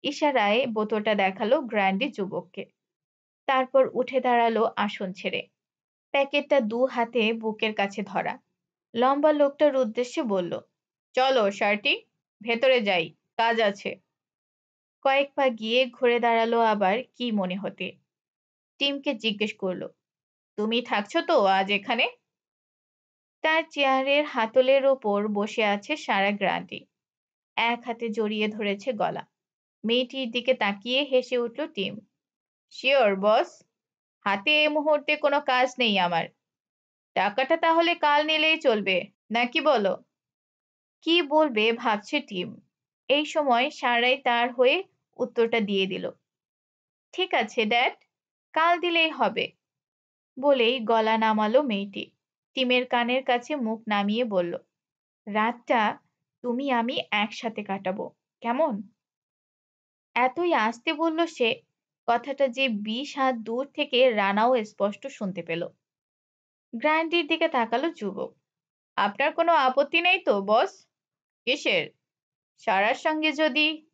ইশারায় বোতলটা দেখাল গ্র্যান্ডি যুবককে। তারপর উঠে দাঁড়াল আসন ছেড়ে। প্যাকেটটা দু হাতে বুকের কাছে ধরা। লম্বা লোকটার উদ্দেশ্যে বলল, চলো শার্টি ভেতরে যাই, কাজ আছে। কয়েক পা গিয়ে ঘুরে দাঁড়াল আবার কি মনে হতে। টিমকে জিজ্ঞেস করল, তুমি থাকছো তো আজ এখানে? তার চেয়ারের হাতলের ওপর বসে আছে সারা গ্রান্টি এক হাতে জড়িয়ে ধরেছে গলা। মেয়েটির দিকে তাকিয়ে হেসে উঠল টিম। শিওর বস হাতে এ মুহূর্তে কোনো কাজ নেই আমার। টাকাটা তাহলে কাল নিলেই চলবে, নাকি বলো? কি বলবে ভাবছে টিম। এই সময় সারাই তার হয়ে উত্তরটা দিয়ে দিল। ঠিক আছে, ড্যাড, কাল দিলেই হবে। বলেই গলা নামালো মেয়েটি। টিমের কানের কাছে মুখ নামিয়ে বলল, রাতটা তুমি আমি একসাথে কাটাবো, কেমন? এতই আসতে বলল সে কথাটা যে বিশ হাত দূর থেকে রানাও স্পষ্ট শুনতে পেল। গ্র্যান্ডির দিকে তাকালো যুবক। আপনার কোনো আপত্তি নেই তো, বস? কিসের? সারার সঙ্গে যদি?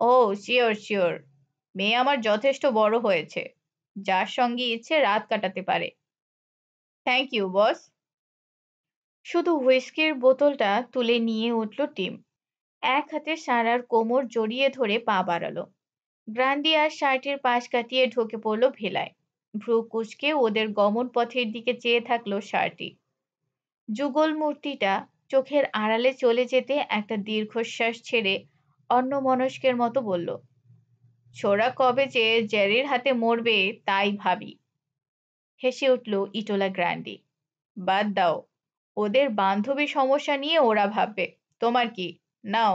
ও শিওর শিওর মেয়ে আমার যথেষ্ট বড় হয়েছে। যার সঙ্গে ইচ্ছে রাত কাটাতে পারে। Thank you boss. শুধু হুইস্কির বোতলটা তুলে নিয়ে উঠল টিম। এক হাতে সারার কোমর জড়িয়ে ধরে পা বাড়ালো। গ্রান্ডি আর শার্টের পাশ কাটিয়ে ঢুকে পড়ল ভেলায়। ভ্রু কুচকে ওদের গমন পথের দিকে চেয়ে থাকল শার্টি। যুগল মূর্তিটা চোখের আড়ালে চলে যেতে একটা দীর্ঘশ্বাস ছেড়ে অন্য মনস্কের মতো বলল, ছোড়া কবে যে জেরির হাতে মরবে তাই ভাবি। হেসে উঠল ইটোলা গ্র্যান্ডি বাদ দাও, ওদের বান্ধবী সমস্যা নিয়ে ওরা ভাববে। তোমার কি? নাও।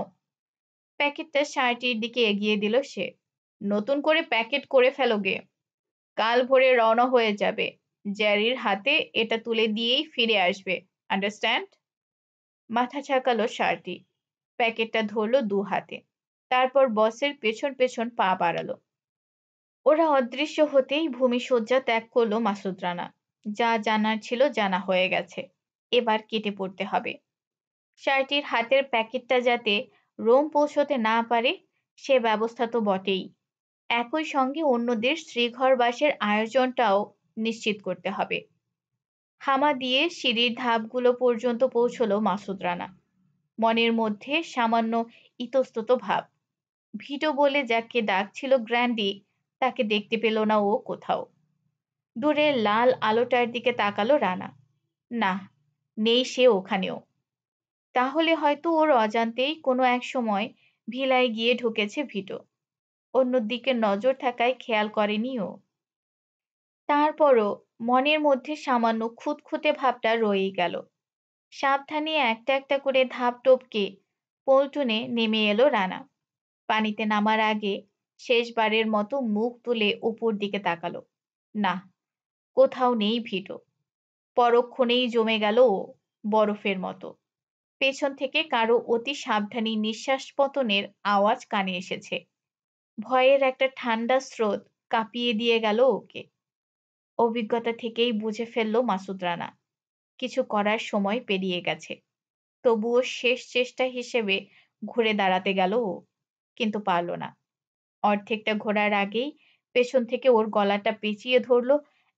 প্যাকেটটা শার্টির দিকে এগিয়ে দিল সে। নতুন করে প্যাকেট করে ফেলো গে। কাল ভোরে রওনা হয়ে যাবে। জ্যারির হাতে এটা তুলে দিয়েই ফিরে আসবে। আন্ডারস্ট্যান্ড? মাথা ছাকালো শার্টি প্যাকেটটা ধরলো দু হাতে। তারপর বসের পেছন পেছন পা বাড়ালো। ওরা অদৃশ্য হতেই ভূমি শয্যা ত্যাগ করল মাসুদ রানা। যা জানার ছিল জানা হয়ে গেছে। এবার কেটে পড়তে হবে। শার্টির হাতের প্যাকেটটা যাতে রোম পৌঁছতে না পারে, সে ব্যবস্থা তো বটেই। একই সঙ্গে অন্যদের শ্রীঘরবাসের আয়োজনটাও নিশ্চিত করতে হবে। হামা দিয়ে সিঁড়ির ধাপগুলো পর্যন্ত পৌঁছলো মাসুদ রানা। মনের মধ্যে সামান্য ইতস্তত ভাব। ভিটো বলে যাকে ডাকছিল গ্র্যান্ডি, তাকে দেখতে পেল না ও কোথাও। দূরে লাল আলোটার দিকে তাকালো রানা। না, নেই সে ওখানেও। তাহলে হয়তো ওর অজান্তেই কোনো এক সময় ভিলায় গিয়ে ঢুকেছে ভিটো অন্যদিকে নজর থাকায় খেয়াল করেনি ও তারপরও মনের মধ্যে সামান্য খুঁতখুঁতে ভাবটা রয়েই গেল। সাবধানে একটা একটা করে ধাপ টপকে পল্টনে নেমে এলো রানা। পানিতে নামার আগে শেষবারের মতো মুখ তুলে উপর দিকে তাকালো। না, কোথাও নেই ভিটো পরক্ষণেই জমে গেল ও বরফের মতো। পেছন থেকে কারও অতি সাবধানী নিঃশ্বাস পতনের আওয়াজ কানে এসেছে। ভয়ের একটা ঠান্ডা স্রোত কাঁপিয়ে দিয়ে গেল ওকে। অভিজ্ঞতা থেকেই বুঝে ফেলল মাসুদ রানা। কিছু করার সময় পেরিয়ে গেছে। তবুও শেষ চেষ্টা হিসেবে ঘুরে দাঁড়াতে গেল ও, কিন্তু পারল না। অর্ধেকটা ঘোরার আগেই পেছন থেকে ওর গলাটা পেঁচিয়ে ধরলো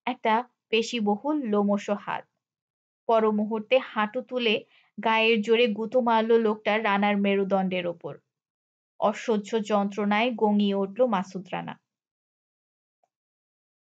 একটা পেশিবহুল লোমশ হাত। পর মুহূর্তে হাঁটু তুলে গায়ের জোরে গুঁতো মারল লোকটা রানার মেরুদণ্ডের ওপর। অসহ্য যন্ত্রণায় গঙিয়ে উঠল মাসুদ রানা।